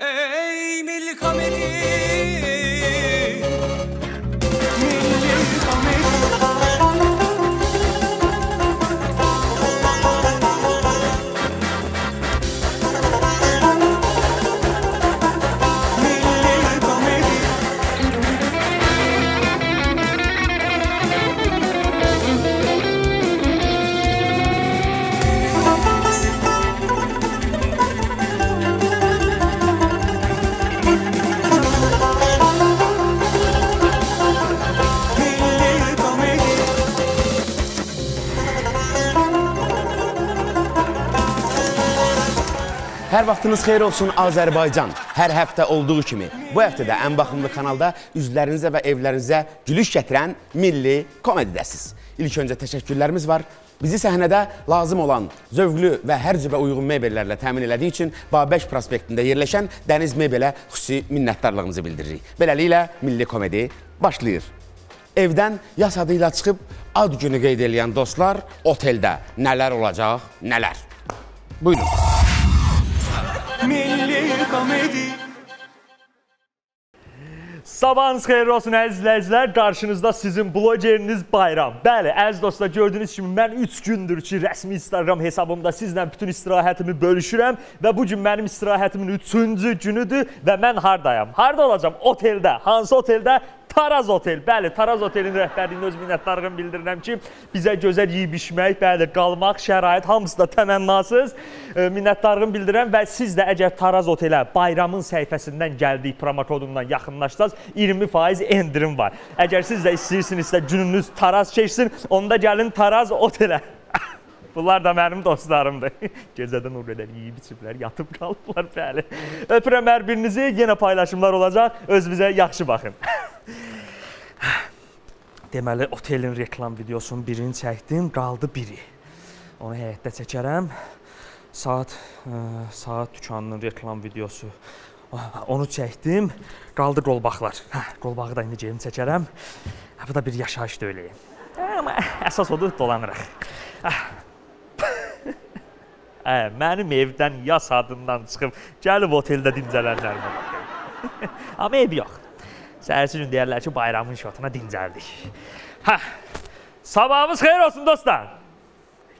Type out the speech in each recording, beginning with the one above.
Ey milli komedi Vaxtınız xeyir olsun Azərbaycan. Hər həftə olduğu kimi bu həftə də ən baxımlı kanalda üzlərinizə və evlərinizə gülüş gətirən milli komedidəsiz. İlk öncə təşəkkürlərimiz var. Bizi səhnədə lazım olan zövqlü və hər cibə uyğun mebellərlə təmin elədiyi üçün Babək prospektində yerləşən Dəniz Mebelə xüsusi minnətdarlığımızı bildiririk. Beləliklə milli komedi başlayır. Evdən yas adıyla çıxıb ad günü qeyd edən dostlar oteldə nələr olacaq, nələr. Buyurun. Komedi Sabahınız xeyir olsun əziz izləyicilər. Qarşınızda sizin blogeriniz Bayram. Bəli, əziz dostlar, gördüyünüz kimi mən 3 gündür ki, rəsmi Instagram hesabımda sizlə bütün istirahətimi bölüşürəm və bu gün mənim istirahətimin 3-cü günüdür və mən hardayam? Harda olacam? Oteldə. Hansı oteldə? Taraz Otel. Bəli, Taraz Otelin rəhbərliyinə öz minnətdarlığımı bildirirəm ki, bizə gözəl yeyib içmək, bəli, qalmaq, şərait hamısı da təmənnasız. E, minnətdarlığımı bildirirəm və siz də əgər Taraz Otelə bayramın səhifəsindən gəldiyi promokodundan yaxınlaşsaz 20% endirim var. Əgər siz də istəyirsinizsə gününüz Taraz keçsin, onda gəlin Taraz Otelə. Bunlar da mənim dostlarımdır. Gecədən o qədər yeyib içiblər, yatıb qalıblar, bəli. Öpürəm hər birinizi. Yenə paylaşımlar olacaq. Özünüzə yaxşı baxın. Deməli, otelin reklam videosunun birini çəkdim, qaldı biri. Onu həyətdə çəkərəm. Saat ə, saat dükanının reklam videosu. Onu çəkdim, qaldı qolbaqlar. Hə, qolbağı da indi geyim çəkərəm. Hə, bu da bir yaşayış döyləyim. Amma əsas odur dolanırıq. Hə, mənim evdən yas adından çıxıb gəlib oteldə dincələnlərimə baxın. Amma ev yox. Səhərsi gün deyərlər ki, bayramın şotuna dincəldik. Hə. Sabahınız xeyir olsun dostlar.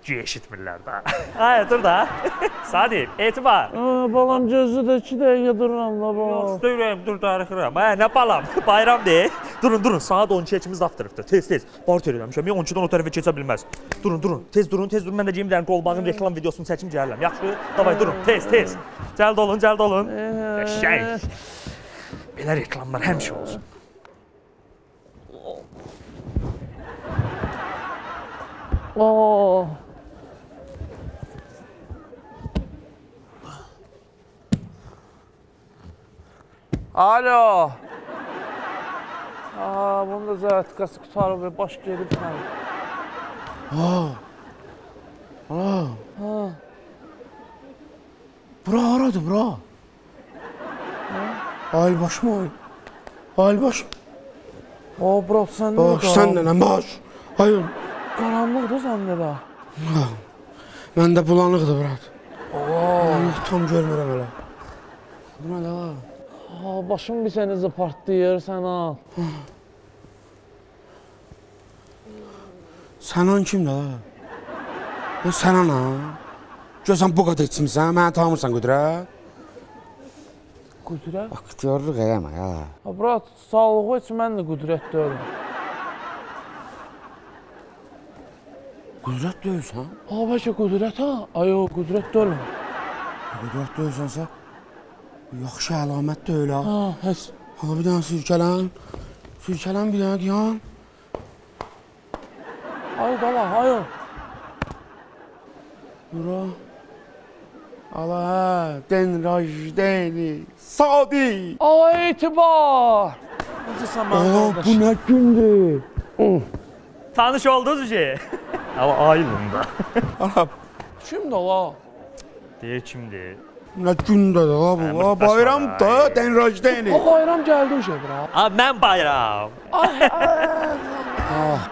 Güya eşitmirlər də. Ay, dur da. Sadi, etibar. Balam gözü də 2 dəqiqə dururam da baba. Döyürəm, dur darıxıram. Hə, nə balam? Bayram deyil. Durun, durun. Saat 12 ikimiz afterıbdır. Tez, tez. Bar eləmişəm. 12-dən o tərəfə keçə bilməz. Durun, durun. Tez durun, tez durun. Mən də geyim dənə qolbağın reklam videosunu çəkim gəlirəm. Yaxşı? Davay, durun. Tez, tez. Cəld olun, cəld olun. Qəşəng. Belə reklamlar həmişə olsun. Aa. Alo. Aa, bunun da zərətkası qutarıb və baş gedib mənim. Bura haradır bura? Ay başım ay. Ay başım. Aa, bırak sən nə Baş sən də nə baş? Ay Qaranlıqdır səndə də. məndə bulanıqdır brat. Oo, tam görmürəm elə. Bu nə la? Aa, başım bir sənəcə partlayır, sən al. Sənan kimdir la? Ya Sənan ha? Görsən bu qədər içmisən, məni tanımırsan qüdrət? Qüdrət? Aktyorluq eləmə ya. Ha, bırak, sağlığı üçün mən də qüdrət deyiləm. Qüdrət deyilsən? Ha, bəlkə qüdrət ha? Ay, o qüdrət deyiləm. Qüdrət deyilsənsə yaxşı əlamət deyil ha. Ha, həs. Ha bir dənə sürkələn. Sürkələn bir dənə dayan. Ay, qala, ay. Bura. Ala hə, den rajdeni. Sadi. Ay, etibar. Necəsən mənim Aa, bu nə gündür? Tanış oldunuz ki? Ama ayrılında. Ana, Kimdir la? Deyir kimdir? nə gündür la bu? Hə, Ha, mırtdaş bayram da, den rajdeni. O bayram gəldi uşaq bura. Aa, mən bayram.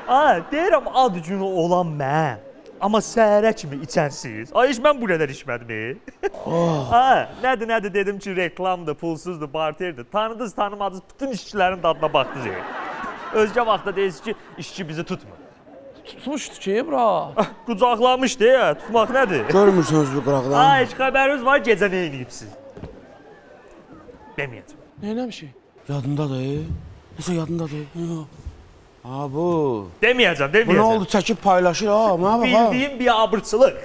Aa, deyirəm ad günü olan mən. Amma səhərə kimi içərsiniz. Ay heç mən bu qədər içmədim. Ha, nədir, nədir dedim ki, reklamdır, pulsuzdur, barterdir. Tanıdınız, tanımadınız, bütün işçilərin dadına baxdınız. Özgə vaxtda deyirsiniz ki, işçi bizi tutmur. Tutmuşdu ki, bura. Qucaqlamış deyə, tutmaq nədir? Görmürsünüz bu qıraqdan? Ay, heç xəbəriniz var gecə nə edibsiz? Deməyəcəm. Neyləmişik? Yadındadır. Nəsə yadındadır. Yox. Ha bu. Deməyəcəm, Bu nə deməyəcəm. oldu çəkib paylaşır ha? Mənə bax ha. Bildiyim bir abırçılıq.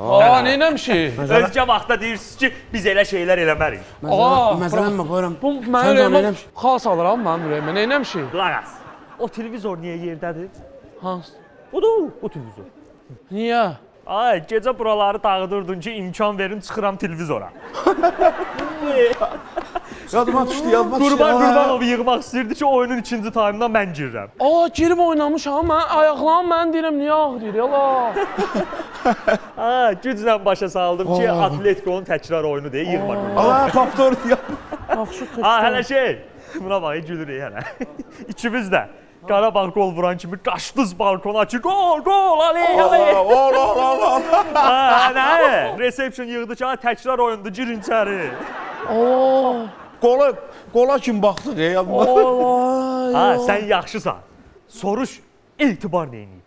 Aa, neyləmişik? Özgə vaxtda deyirsiniz ki, biz elə şeylər eləmərik. Aa, Məsələn, buyurun. Bu Sən mənim də ürəyimə xas alıram mənim ürəyimə. Neyləmişik? Qulaq as. O televizor niyə yerdədir? Hansı? Budur, bu televizor. Niyə? Ay, gecə buraları dağıdırdın ki, imkan verin çıxıram televizora. Yadıma düşdü, yadıma düşdü. Qurban. Qurbanov yığmaq istəyirdi ki, oyunun ikinci taymına mən girirəm. Aa, girib oynamışam. Mən ayaqlarım mən deyirəm niyə ağrıyır yala. Ha, güclə başa saldım ki, Atletico'nun təkrar oyunu deyə yığmaq. Allah paptor ya. Yaxşı tək. Ha, hələ şey. Buna bax, gülürük hələ. İkimiz də Qarabağ gol vuran kimi qaçdınız balkona ki, gol, gol, Ali, Ali. Allah Allah. Ha, nə? Reception yığdı ki, təkrar oyundur, girin içəri. Oo. Qola, qola kim baxdı ya yadıma. Olay. Ha, sən yaxşısan. Soruş, etibar neyini?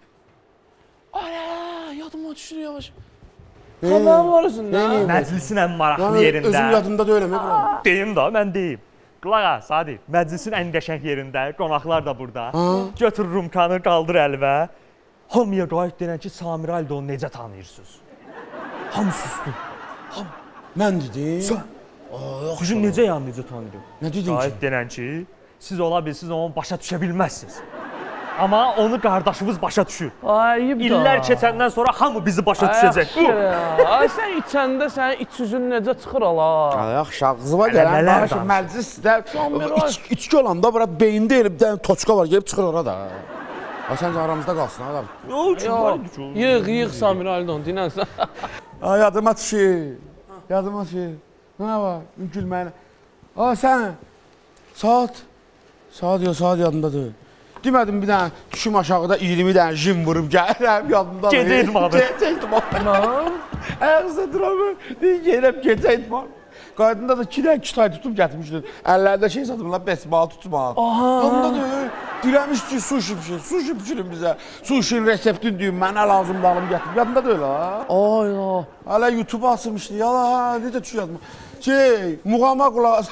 Ana, yadıma düşdü yavaş. Xəbər var özündən. Məclisin ən maraqlı yerində. özüm yadımda deyiləm. ha. Deyim da, mən deyim. Qulaq as, Sadi. Məclisin ən qəşəng yerində, qonaqlar da burada. Götür rumkanı, qaldır əlimə. Hamıya qayıt denən ki, Samir Aldonu necə tanıyırsınız? Hamı sustu. Mən dedim. Sizin necə yəni necə tanıyırım? Nə dedin ki? Qayıt denən ki, siz ola bilsiz onu başa düşə bilməzsiniz. Amma onu qardaşımız başa düşür. Ayıb da. İllər keçəndən sonra hamı bizi başa düşəcək. Ya. Ay sən içəndə sənin iç üzün necə çıxır ala? Yaxşı, ağzıma gələn danışır? məclisdə içki olanda bura beyində elə bir dənə toçka var, gəlib çıxır ora da. Ha sən aramızda qalsın ha. Yox, Yox. Yığ, yığ Samir Aldon, dinənsən. Ha yadıma düşür. Yadıma düşür. Nə var? Gülməylə. Ha sən saat saat yox, saat yadımdadır. Demədim bir dənə düşüm aşağıda 20 dənə jim vurub gəlirəm yadımda. Gecə idmanı. Gecə idmanı. Ayaqsa duramı. Deyir gəlirəm gecə idmanı. Qaydında da 2 dənə kitay tutub gətirmişdin. Əllərdə şey satırlar, besmal tutmaq. Aha. Yadımdadır. Dirəmiş ki, sushi pişir, sushi pişirin bizə. Sushi'nin reseptini deyim, mənə lazımdır alım gətir. Yadında deyil ha. Ay ya. Hələ YouTube açmışdı. Yala, necə düşür yadıma. Şey, muğama qulaq as.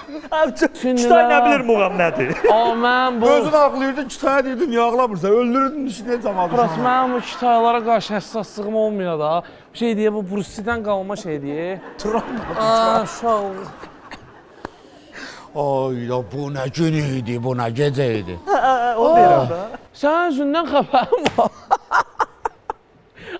Kitay nə bilir muğam nədir? Aa, mən bu... Özün ağlayırdın, kitaya deyirdin, niyə ağlamırsan? Öldürürdün işini cəmaatı. Burası mənim bu kitaylara qarşı həssaslığım olmuyor da. Bir şey deyə bu Bruce-dən qalma şey deyə. Aa, uşaq. Ay ya bu nə gün idi, bu nə gecə idi. O deyirəm də. Sənin özündən xəbərin var.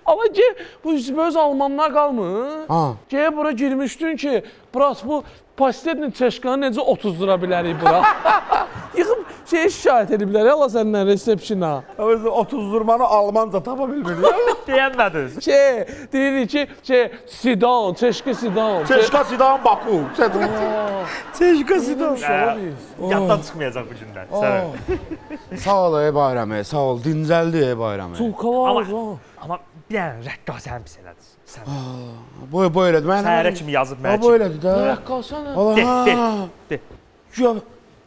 Amma ki, bu üzbəüz almanlar qalmır. Ha. Gəyə bura girmişdin ki, brat bu pastetni çeşkanı necə 30 lira bilərik bura. Yığıb şey şikayət ediblər ya səndən resepsiyona. Özü 30 zurmanı Almanca tapa bilmirdi. Deyənmədi. Şey, deyirik ki, şey, sidan, çeşki sidan. Çeşka Sidan Baku. Çeşka Sidan. Yaddan çıxmayacaq bu gündən. Sağ ol ey bayramı, sağ ol. Dincəldi ey bayramı. Tulkalar Amma, bir dənə rəqqasəni pis elədiniz. Sən Bu bu elədi. Səhərə kimi yazıb mənə bu ki, elədi də. Rəqqasana. De, de, de. Ya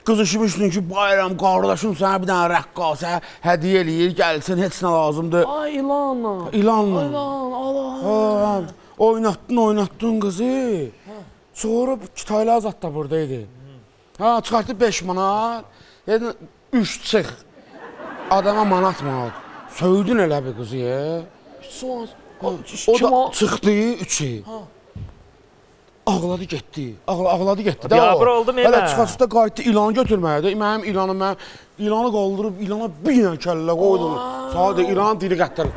qızışmışdın ki, bayram qardaşım sənə bir dənə rəqqasə hədiyyə eləyir, gəlsin, heç nə lazımdır. Ay ilanla. İlanla. İlan, Allah. Ha, oynatdın, oynatdın qızı. Sonra kitaylar zat da buradaydı. Ha, çıxartdı 5 manat. Dedin 3 çıx. Adama manat manat. Söydün elə bir qızı. ya. Soğan. O Kim da o? çıxdı 3-ü. Ağladı getdi. Ağla, ağladı getdi. də Biabır o. oldum Hələ elə. çıxıb da qayıtdı ilanı götürməyə də. Mənim ilanı mən ilanı qaldırıb ilana bir dənə kəllə qoydum. Sadə ilanın dili qatdır.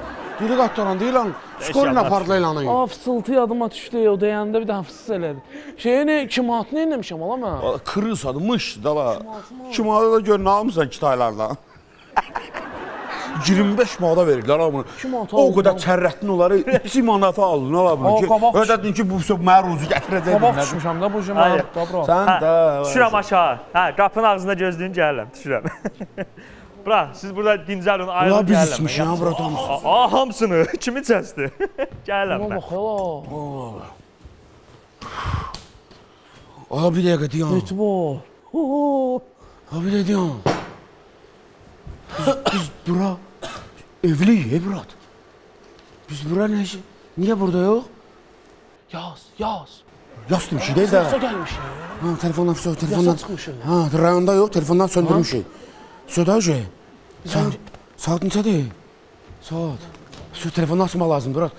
Dili qatdıran ilan. Skorin yadına apardı ilanı. Aa, fısıltı yadıma düşdü. O deyəndə bir dənə fısıltı elədi. Şeyə nə, 2 manat nə eləmişəm ala mən? Kırılsadı, mış da la. Şimalda da gör nə almısan kitaylardan. 25 manata verirlər ha bunu. İki manata O qədər al. çərrətli onları 2 manata aldın ala bunu Ödədin ki bu mənə ruzu gətirəcək. Qabaq düşmüşəm də bu. Hayır. Da bura. Sən Hə, də. düşürəm aşağı. Hə, qapının ağzında gözlüyün gəlirəm, düşürəm. Bura, siz burada dincəlin, ayrılın, Ulan biz içmişik ha burada. Aa, hamısını. Kimi çəsdi? Gəlin Ona mən. bax hala. Aa bir dəqiqə dayan. Etibar. Oo. Ha bir dəqiqə dayan. Biz, biz bura evliyik Ebrat. Biz bura nə işi? Niyə burada yox? Yaz, yaz. Yaz demişik deyil də. Söhsə gəlmişik. Ha, telefondan söh, telefondan. Ha, rayonda yox, telefondan söndürmüşük. Södajı. Sən saat neçədir? Saat. Şu telefonu açmaq lazımdır.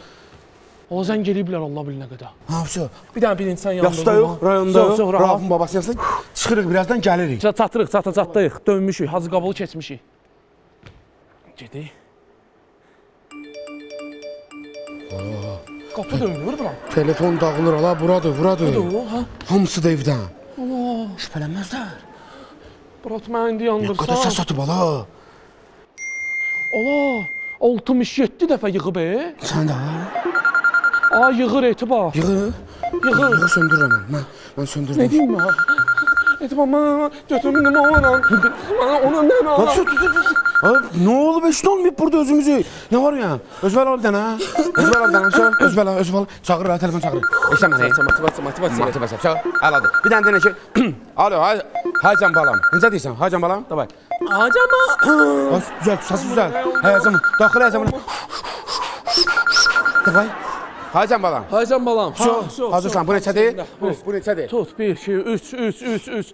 O zəng eləyiblər Allah bilinə qədər. Ha, vəsə. Bir dənə bir insan yanında. Yaxşıda yox, rayonda yox. Rahafın babası yanında. Çıxırıq birazdan gəlirik. Çatırıq, çatacaqdayıq. Dönmüşük, Hacı Qabulu keçmişik. Gedik. Qapı döyülür bura. Telefon dağılır, ala buradır, buradır. Dur, ha? Hamısı da evdən. Şübhələnməzlər. Burat mən indi Nə qədər səs atıb ala. Ola, 67 dəfə yığıb e. Sən də ha? A yığır etibar. Yığı. Yığır. Yığı söndürürəm mən. Mən, mən Ne söndürdüm. diyeyim ya? Etibar mən götümün nə mənə? Mənə onun nə Lan mənə? şu tut tut. Ha, nə olub? Heç nə olmayıb burada özümüzü. Nə var ya? Özbəl al bir dənə. Özbəl al bir dənə. Sən özbəl al, özbəl. Çağır, ha, telefon çağır. Eşən məni. Motivasiya, motivasiya. Motivasiya. Çağır. Al hadi. Bir dənə denə ki. Alo, hay. Haycan balam. Necə deyirsən? Haycan balam? Davay. Acama. Ha, düzəl, səs düzəl. Həyəcan. Daxil həyəcan. Davay. Haycan balam. Haycan balam. Şu, hazırsan. Bu neçədir? Bu, bu neçədir? Tut 1 2 3 3 3 3.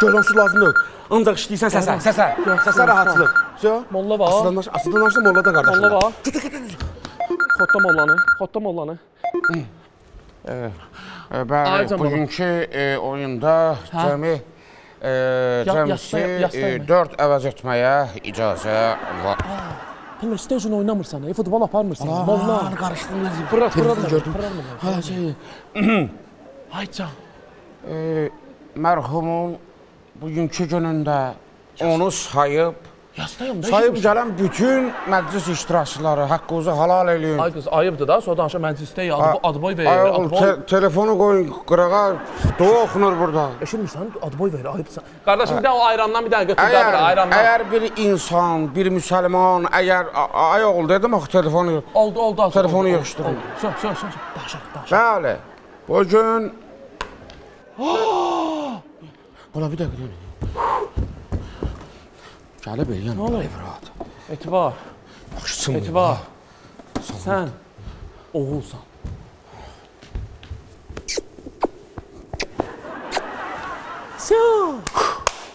Görürəm su lazımdır. Ancaq işləyirsən səsə, səsə. Səsə rahatçılıq. Şu. Molla var. Aslanlaş, aslanlaşdı molla da qardaşım. Molla var. Tut, tut, tut, tut. Xotda mollanı. Xotda mollanı. E, Bəli, bugünkü e, oyunda cəmi cəmsi yaslayın, yaslayın. e, 4 əvəz etməyə icazə var. PlayStation oynamırsan, e, futbol aparmırsan. Molla. qarışdırdılar. Fırat, fırat. gördüm. Ha şey, Aycan. e, mərhumun bugünkü günündə onu sayıb, Yastayım da. sayıb gələn bütün məclis iştirakçıları haqqınızı halal eləyin. Ay qız ayıbdır da, sonra danışa məclisdə ya adı, adı boy verir. Ay boy. te telefonu qoyun qırağa, dua oxunur burada. Eşitmirsən? Adı boy verir, ayıbsan. Qardaşım bir də o ayrandan bir dənə götür Əgər, bura, ayrandan. əgər bir insan, bir müsəlman, əgər ay oğul dedim axı telefonu. Oldu, oldu. oldu, Telefonu yığışdırın. Sö, sö, sö. Daşa, daşa. Bəli. Bu gün Ola bir dəqiqə. dur. Gəlib eləyən ola evrat. Etibar, Baxışsın. etibar. Sən oğulsan. Sən.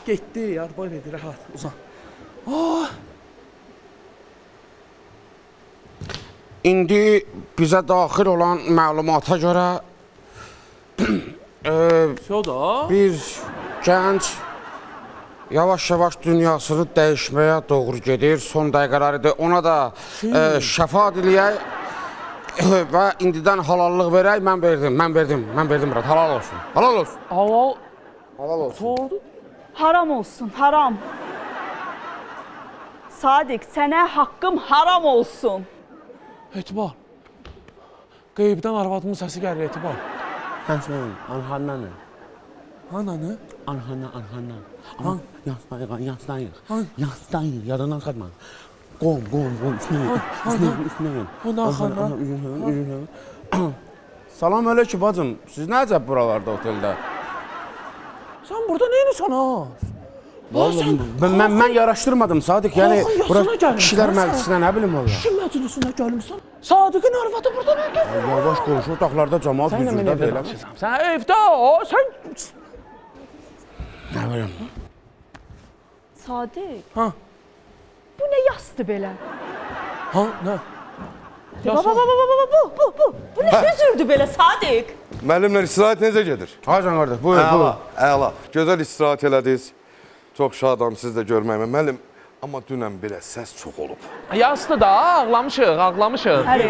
Getdi, boy verdi, rahat, uzan. İndi bizə daxil olan məlumata görə e, Şo da. bir gənc yavaş-yavaş dünyasını dəyişməyə doğru gedir. Son dəqiqələrdə ona da e, şəfa diləyək və indidən halallıq verək. Mən verdim, mən verdim, mən verdim Murat. Halal olsun. Halal olsun. Halal Halal olsun. sordu. Haram olsun, haram. Sadiq, sənə haqqım haram olsun. Etibar. Qeybdən arvadımın səsi gəlir, Etibar. Həmçinin Anhandanı. Ananı? Anhandan, Anhandan. An, yaslayıq, yaslayıq. Yaslayıq, yadından çıxartma. Qom, qom, qom, üstünə üstünə üstünə. Ana, ana. Üzünə, üzünə. Salam aleyküm bacım. Siz nə əcəb buralarda oteldə? Sən burada nə edirsən ha? Vallahi mən, mən, mən yaraşdırmadım Sadiq. Yəni bura kişilər məclisinə nə bilim ola. Kim məclisinə gəlmisən? Sadiqin arvadı burada nə edir? Yavaş qonşu otaqlarda hüzurda evdə deyil. danışırsam. Sən evdə o, sən Nə bilim. Sadiq. Ha. Bu nə yastı belə? Ha, nə? Baba, baba, baba, baba, bu, bu, bu. Bu nə hüzürdü belə Sadiq? Müəllimlər istirahət necə gedir? Hacan qardaş, buyur, Əla, buyur. əla. Gözəl istirahət elədiniz. Çox şadam siz də görməyimə. Müəllim, amma dünən biraz səs çox olub. Yasdı da, ağlamışıq, ağlamışıq. Həri.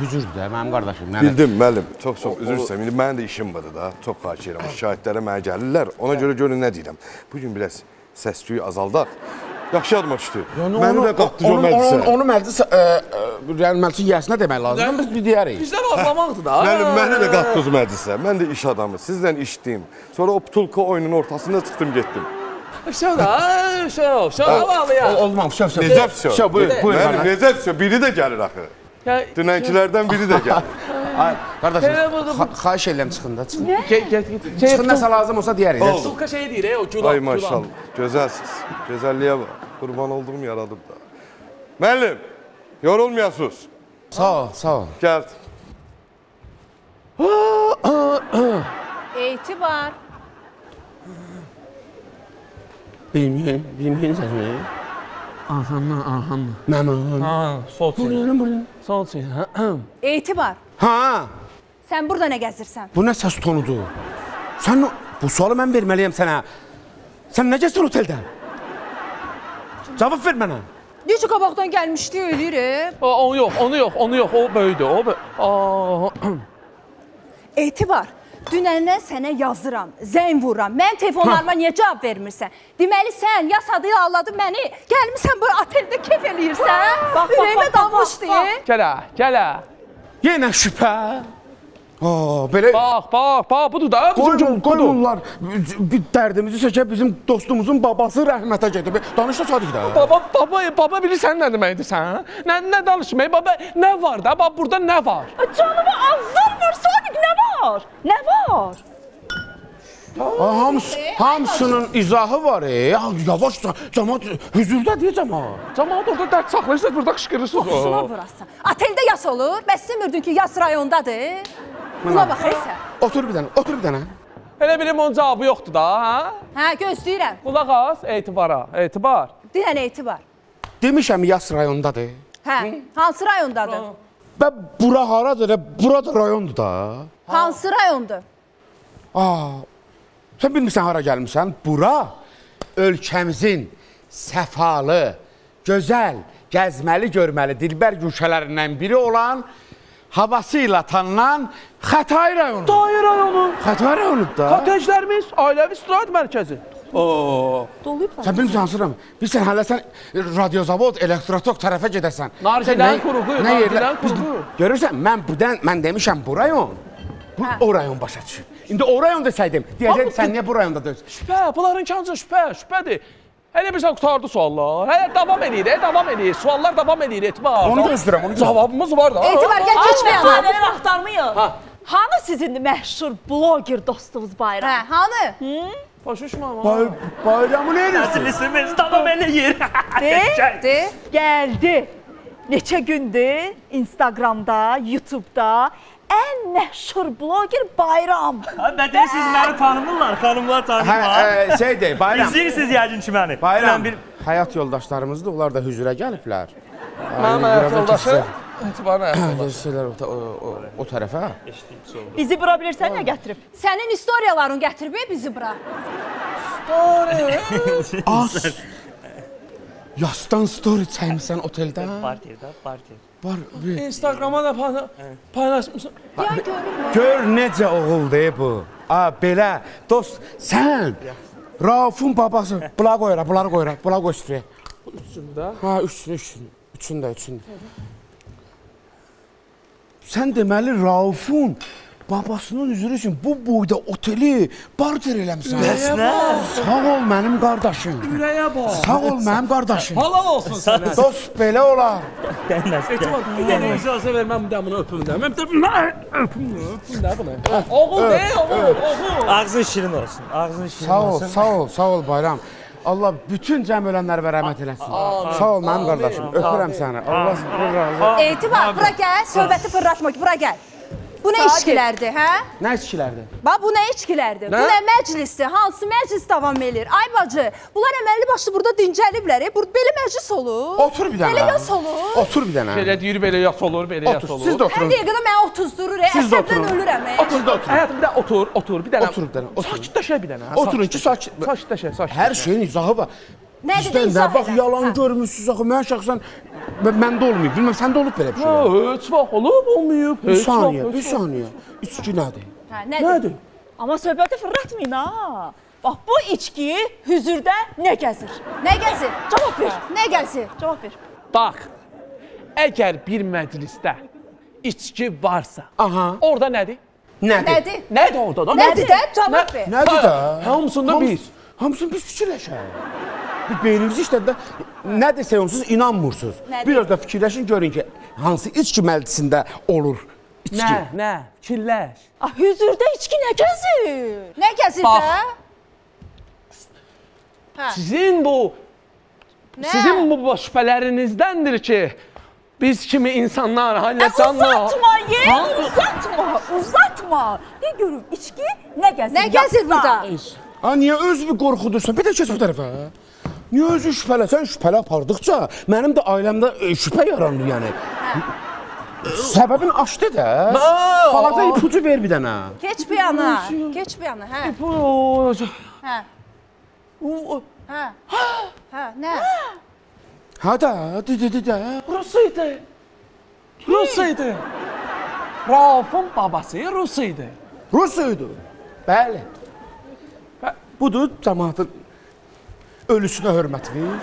Hüzürdür də mənim qardaşım. Yəni Bildim müəllim. Çox çox üzr istəyirəm. İndi mənim də işim budur da. Çox xahiş edirəm. Şahidlərə mənə gəlirlər. Ona görə görün nə deyirəm. Bu gün biraz səs-küyü azaldaq. Yaxşı yadıma düşdü. Məni də qatdı o onu, onu, məclisə. onu məclis, ə, ə, yəni məclisin yəsinə demək lazımdır. Biz bir deyərik. Bizdən ağlamaqdır da. Müəllim, məni də qatdınız məclisə. Mən də iş adamı. Sizlə işdim. Sonra o putulka oyunun ortasında çıxdım, getdim. Şo da, şo, şo havalı ya. Olmam, söv, söv. Necə vsyo? Söv, buyur, buyur. Bana. necə vsyo? Biri də gəlir axı. Ya, Dünənkilərdən biri də gəlir. Ay, qardaşım, Elə bu- xa- xahiş edirəm çıxın da, çıxın. Get, get, get. Çıxın nəsə lazım olsa deyərik. Oldu. Sulka şey deyir, e, o gülan. Ay maşallah. Gözəlsiz. Gözəlliyə bax. Qurban olduğum yaradıb da. Müəllim, yorulmayasınız. Sağ ol, sağ ol. Gəl. Etibar. Bilmiyorum, bilmiyorum səsini. Ahanla, ahanla. Məmnun. Ha, sol çiyin. Buradan, buradan. Sol çiyin. Etibar. Ha, Sən burada nə gəzirsən? bu nə səs tonudur? Sən bu sualı mən verməliyəm sənə. Sən nə gəzir oteldə? Cavab ver mənə. Necə qabaqdan gəlmişdi eləyir. e? O, onu yox, onu yox, onu yox. O böyüdü. O bö Aa, Etibar. Dünəndən sənə yazıram, zəng vururam. Mənim telefonlarıma niyə cavab vermirsən? Deməli sən yas adı ilə aldadın məni. Gəlmisən bu oteldə kef eləyirsən? Ürəyimə dammışdı. gələ, gələ. Yenə şübhə. Aa, belə Bax, bax, bax, budur da. bizim Qoyun, qoyunlar bir dərdimizi çəkə bizim dostumuzun babası rəhmətə gedib. Danış da Sadiq da. Baba, baba, baba bilirsən nə deməkdir sən? Nə, nə danışmayı? Baba, nə var da? Bax, burada nə var? Canıma azar var Sadiq nə var? Nə var? Hams, hamısının izahı var. E. Ya, yavaş da cəmaat hüzurdədir cəmaat. Camaat orada dərd saxlayırsınız, burada qışqırırsınız. Qusuna vurasan. Oteldə yas olur. Bəs demirdin ki, yas rayondadır? Buna bax sən. Otur bir dənə, otur bir dənə. Elə bilim onun cavabı yoxdur da, hə? Hə, gözləyirəm. Qulaq as, etibara, etibar. Deyən etibar. Demişəm yas rayondadır. Hə, hansı rayondadır? Və bura haradır? E, Bura da rayondur da. Hansı rayondur? Aa, sən bilmirsən hara gəlmisən? Bura ölkəmizin səfalı, gözəl, gəzməli, görməli dilbər güşələrindən biri olan havası ilə tanınan Xətai rayonu. Dair rayonu, Xətai rayonudur da. kotejlərimiz, ailəvi istirahət mərkəzi. Doluyublar. Sən bilmirsən Hansıram? Bilirsən hələ sən radiozavod, elektrotok tərəfə gedəsən. Nargilən Sən nə- quruğu, Biz- quruğu. Görürsən, mən burdan mən demişəm bu rayon. Bu o rayon başa düşür. İndi o rayon desəydim, deyəcəkdim sən niyə bu rayonda deyilsən? Şübhə, bunların kancı şübhə, şübhədir. Elə bilirsən qutardı suallar. Hələ davam edir, e, davam edir. Suallar davam edir, etibar. Onu gözləyirəm, onu gözləyirəm. Cavabımız var da. Etibar gəl keç Keçmə mənə. ailələr axtarmayın. Hanı sizin məşhur bloger dostunuz Bayram? Hə, hanı? Başa düşmə ama. Bay, bayramı nə edirsən? Məclisimiz davam eləyir. De, De. gəldi. Neçə gündür Instagramda, YouTube'da ən məşhur bloger Bayram. Bədəyə siz məni tanımırlar, xanımlar Hə, tanımırlar. e, şey deyil, bayram. İzləyirsiniz yəqin ki məni. Bayram bir həyat yoldaşlarımızdır, onlar da hüzürə gəliblər. Mənim həyat yoldaşı. Gözləyirlər o, o, o, o tərəfə. Bizi bura bilirsən nə gətirib? Sənin istoriyaların gətirib bizi bura. Az. Yasdan story çəkmisən oteldə? partiyadə, partiya. Var. bir- Instagrama da payla- paylaşmışsın. Gör necə oğuldur bu. A belə dost sən Raufun babası. Bula qoyura, bunları qoyura, bula qoy üstüyə. Üstündə. Ha, üstünü, üstünü. Üçündə, üçündə. Sən deməli Raufun babasının üzrü üçün bu boyda oteli barter eləmisən. Nə? Sağ ol mənim qardaşım. Ürəyə bax. Sağ ol mənim qardaşım. Halal olsun sənə. Dost belə olar. Etibar, bir dənə icazə ver mən da bunu öpüm də. Mən də öpüm də, öpüm də bunu. Oğul ne, oğul, oğul. Ağzın şirin olsun. Ağzın şirin Sağ ol, olsun. sağ ol, sağ ol Bayram. Allah bütün cəm ölənlərə rəhmət eləsin. Sağ ol mənim qardaşım. Öpürəm səni. Allah razı olsun. Etibar, bura gəl. Söhbəti fırlatma ki, bura gəl. Bu nə içkilərdir, hə? Nə içkilərdir? Bax bu nə içkilərdir? Bu Nə? nə məclisdir? Hansı məclis davam eləyir? Ay bacı, bunlar əməlli başlı burada dincəliblər. e. Burada belə məclis olur. Otur bir dənə. Belə yas olur. Otur bir dənə. Belə deyir, belə yas olur, belə yas Otur. olur. Siz də Hər oturun. dəqiqədə məni otuzdurur. e. Siz də Əsəbdən oturun. ölürəm. e. Siz də oturun. Həyatım bir də otur, otur, bir dənə. Otur bir dənə, otur. Sakitləşə bir dənə. Oturun ki, sakit. Sakitləşə, sakit. Hər şeyin izahı var. Nədir də izah bax yalan Hə. görmürsüz axı. Mən şəxsən mən- məndə olmayıb. Bilməm səndə olub belə bir şey. Ha, heç vaxt olub, olmayıb. Bir saniyə, bir saniyə. İçki nədir? Hə, nədir? Amma söhbəti fırlatmayın ha. Bax bu içki hüzürdə nə gəzir? Nə gəzir? Cavab ver. Nə gəzir? Cavab ver. Bax, əgər bir məclisdə içki varsa, Aha. orada nədir? Nədir? Nədir? Nədir orada da? Nədir də? Cavab ver. Nədir də? Hamısında biz. Hamısını biz fikirləşək beyninizi işlədə nədirsə onsuz inanmırsınız. Nədir? Biraz da fikirləşin görün ki, hansı içki məclisində olur içki? Nə, nə? Fikirləş. Ah, hüzurda içki nə gəzir? Nə gəzir də? Hə. Sizin bu Nə? Sizin bu şübhələrinizdəndir ki, biz kimi insanlar e, hələ canlı... Uzatma, ye, ha? uzatma, uzatma. De görüm, içki nə gəzir? Nə gəzir burada? A, niyə özünü qorxudursan? Bir də keç bu tərəfə. Niyə özü şübhələsən? Şübhələ apardıqca mənim də ailəmdə e, şübhə yarandı yəni. Səbəbin açdı da. Palata ipucu ver bir dənə. Keç bir yana. Keç bir yana. Hə. Bu Hə. o Hə. Hə, nə? Ha da, de de de de. Rusiydi. Rusiydi. Raufun babası Rusiydi. Rus idi. Bəli. Bə- Budur cəmaatın ölüsünə hörmət ver.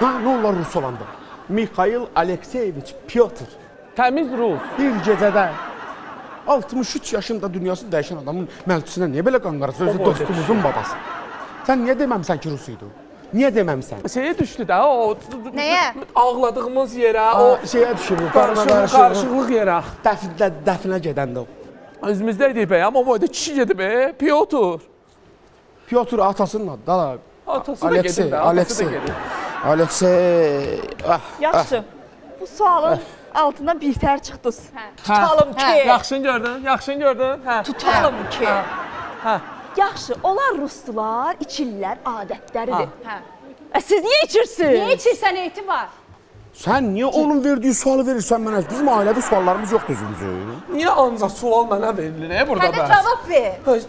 Ha, nə olar rus olanda? Mikhail Alekseyeviç Pyotr Təmiz Rus. bir gecədə 63 yaşında dünyasını dəyişən adamın məclisinə niyə belə qanqarası? Özü O dostumuzun babası. Sən niyə deməmisən ki, rus idi? Niyə deməmisən? Şeyə düşdü də o Nəyə? ağladığımız yerə, O o şeyə düşür, qarışıq, qarışıq. qarışıqlıq yerə. Dəfnə, dəfnə gedəndə o. Özümüzdə idik be, amma boyda kişi gedib be, Piotr. Pyotr atasının adı da. Atası da Aleksey, da Aleksey. gedib. Aleksey. Ah, Yaxşı. Bu sualın altından bir tər çıxdınız. Hə. Tutalım ki, Yaxşını gördün, yaxşını gördün. Hə. tutalım ki. hə. Yaxşı, onlar rusdular, içirlər adətləridir. Hə. Ə, siz niyə içirsiniz? Niyə içirsən etibar? Sən niyə onun verdiyi sualı verirsən mənə? Bizim ailəvi suallarımız yoxdur özümüzün. Niyə ancaq sual mənə verilir e, burada Hə bəs? cavab ver.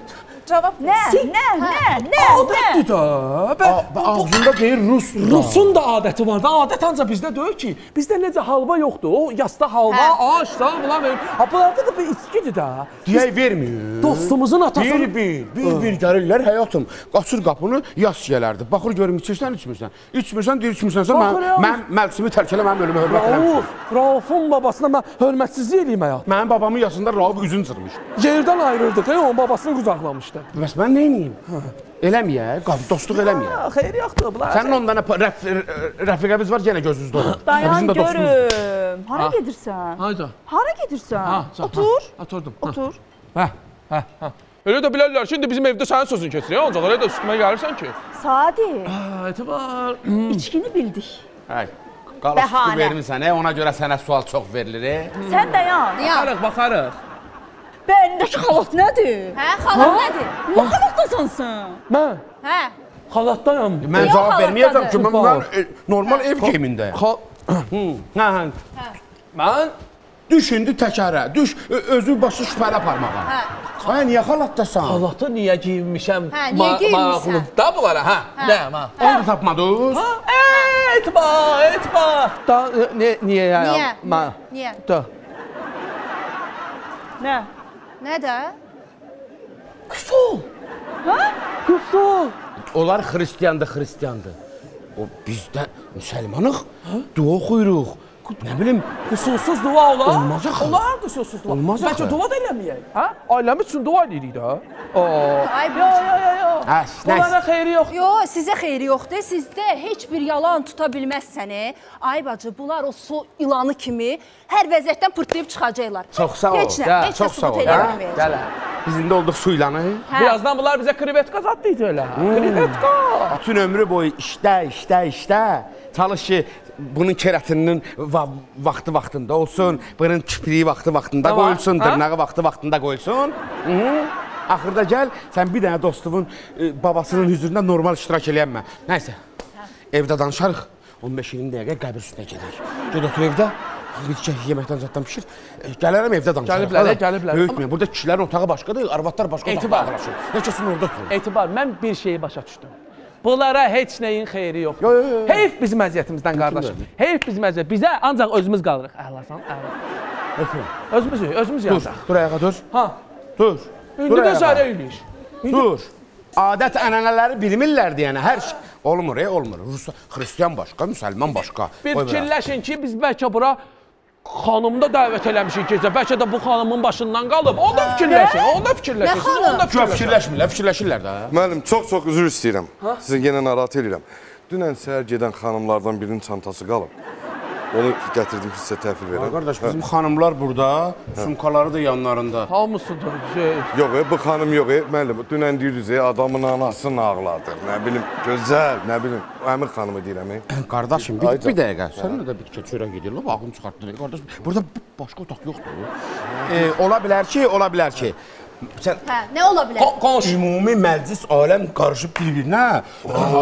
Cavab Nə, nə, nə, nə, Adətdir də. Ağzında deyir rus. Rusun da adəti var da. Adət ancaq bizdə deyil ki. Bizdə necə halva yoxdur. O yasta halva, Hə. aş da bunlar verir. Ha bunlarda da bir içkidir də. Deyək vermir. Dostumuzun atası Bir bir, bir bir gəlirlər həyatım. Qaçır qapını yaz şişələrdir. Baxır görüm içirsən, içmirsən. İçmirsən, deyir içmirsənsə mən mən məclisimi tərk elə mənim ölümə hörmət eləmişəm. Rauf, Raufun babasına mən hörmətsizlik eləyim həyat. Mənim babamın yaşında Rauf üzün cırmış. Yerdən ayrıldıq, e, onun babasını qucaqlamışdı. Bəs mən nə edeyim? Eləməyə, qab dostluq eləməyə. Ha, xeyir yoxdur bunlar. Sənin ondan rəf, rəfiqəmiz var, yenə gözünüzdə olur. Dayan görüm. Hara gedirsən? Hayda. Hara gedirsən? Ha, Otur. Oturdum. Otur. Hə, hə, hə. Elə də bilərlər ki, indi bizim evdə sənin sözün keçir, ancaq elə də üstümə gəlirsən ki. Sadi, Hə, etibar. içkini bildik. Hə. Qalastik Bəhanə. vermisən, hə? ona görə sənə sual çox verilir. hə? Sən dayan. Baxarıq, baxarıq. Bəyindəki xalat nədir? Hə, xalam nədir? Nə xalatdasan sən? Mən Hə. xalatdayam. Mən Niyə cavab verməyəcəm ki, mən, mən e, normal ev geyimindəyəm. Xa Hə, hə. mən Düşündü təkərə, düş özü başı şübhələ parmağa. Hə. Hə, niyə xalatdasan? xalatı niyə geyinmişəm? Hə, niyə geyinmisən? maraqlıdır Da bunlara, hə. Nə, mən. Onu da tapmadınız? Etmə, etmə. Da ne niyə yəni? Niyə? Mən. Niyə? Da. Nə? Nə də? Küfür. Hə? Küfür. Onlar xristiandır, xristiandır. O bizdə müsəlmanıq, dua oxuyuruq. Nə bilim, Qüsursuz dua olar. Olmaz axı. Olar qüsursuz dua. Olmaz axı. Bəlkə dua da eləməyək. Hə? Ailəmiz üçün dua edirik də. Ay Yo, yo, yo, yo. Hə, Bunlara xeyri yox. Yo, sizə xeyri yoxdur. Sizdə heç bir yalan tuta bilməzsən. e. Ay bacı, bunlar o su ilanı kimi hər vəziyyətdən pırtlayıb çıxacaqlar. Çox sağ ol. Heç nə, heç çox nə sağ ol. sübut ya. eləməyəcək. Gələ. Biz indi olduq su ilanı. Hə. Birazdan bunlar bizə krevetka zad deyəcəklər. Krevetka. Bütün ömrü boyu işdə, işdə, işdə. Çalış ki, bunun keratininin va vaxtı vaxtında olsun, bunun kipriyi vaxtı vaxtında var? qoyulsun, dırnağı vaxtı vaxtında qoyulsun. Hı? Axırda gəl, sən bir dənə dostumun e, babasının hüzurunda normal iştirak eləyənmə. Nəysə. Evdə danışarıq. 15-20 dəqiqə qəbir üstünə gedək. Ged otur evdə. Bir iki yeməkdən zaddan bişir. E, Gələrəm evdə danışarıq. Gəliblər, Hə? gəliblər. Böyütməyin. Burada kişilərin otağı başqadır, arvadlar başqa otaqda danışır. Nə kəsin orada oturun. Etibar, mən bir şeyi başa düşdüm. Bunlara heç nəyin xeyri yoxdur. Yo, yo, yo. Heyf bizim əziyyətimizdən qardaşım. Heyf bizim əziyyət. Bizə ancaq özümüz qalırıq. Əhlasan, əla. Öpürəm. Özümüz, özümüz Dur, yanacaq. dur ayağa dur. Ha. Dur. İndi də sərə imiş. Dur. Adət ənənələri bilmirlər deyənə hər şey olmur, ey, olmur. Rus, xristian başqa, müsəlman başqa. Bir fikirləşin ki, biz bəlkə bura xanımı da dəvət eləmişik gecə. Bəlkə də bu xanımın başından qalıb. O da fikirləşin, o da xanım? onu da Çox fikirləşin. fikirləşmirlər, fikirləşirlər də. Müəllim, çox-çox üzr istəyirəm. Sizi yenə narahat edirəm. Dünən səhər gedən xanımlardan birinin çantası qalıb. Onu gətirdim ki, sizə təhvil verim. Qardaş, bizim xanımlar burada, sumkaları da yanlarında. Hamısıdır. Şey. Yox, e, bu xanım yox, e, müəllim. Dünən deyirdiniz, e, adamın anasını ağladı. Nə bilim, gözəl, nə bilim. Əmin xanımı deyirəm. E. Qardaşım, bir, bir dəqiqə. Səninlə də bir çörək gedir. Lap ağlım çıxartdı. Qardaş, burada başqa otaq yoxdur. E, ola bilər ki, ola bilər ki. Sən Hə, nə ola bilər? Ko- Konuş. Ümumi məclis aləm qarışıb bir-birinə.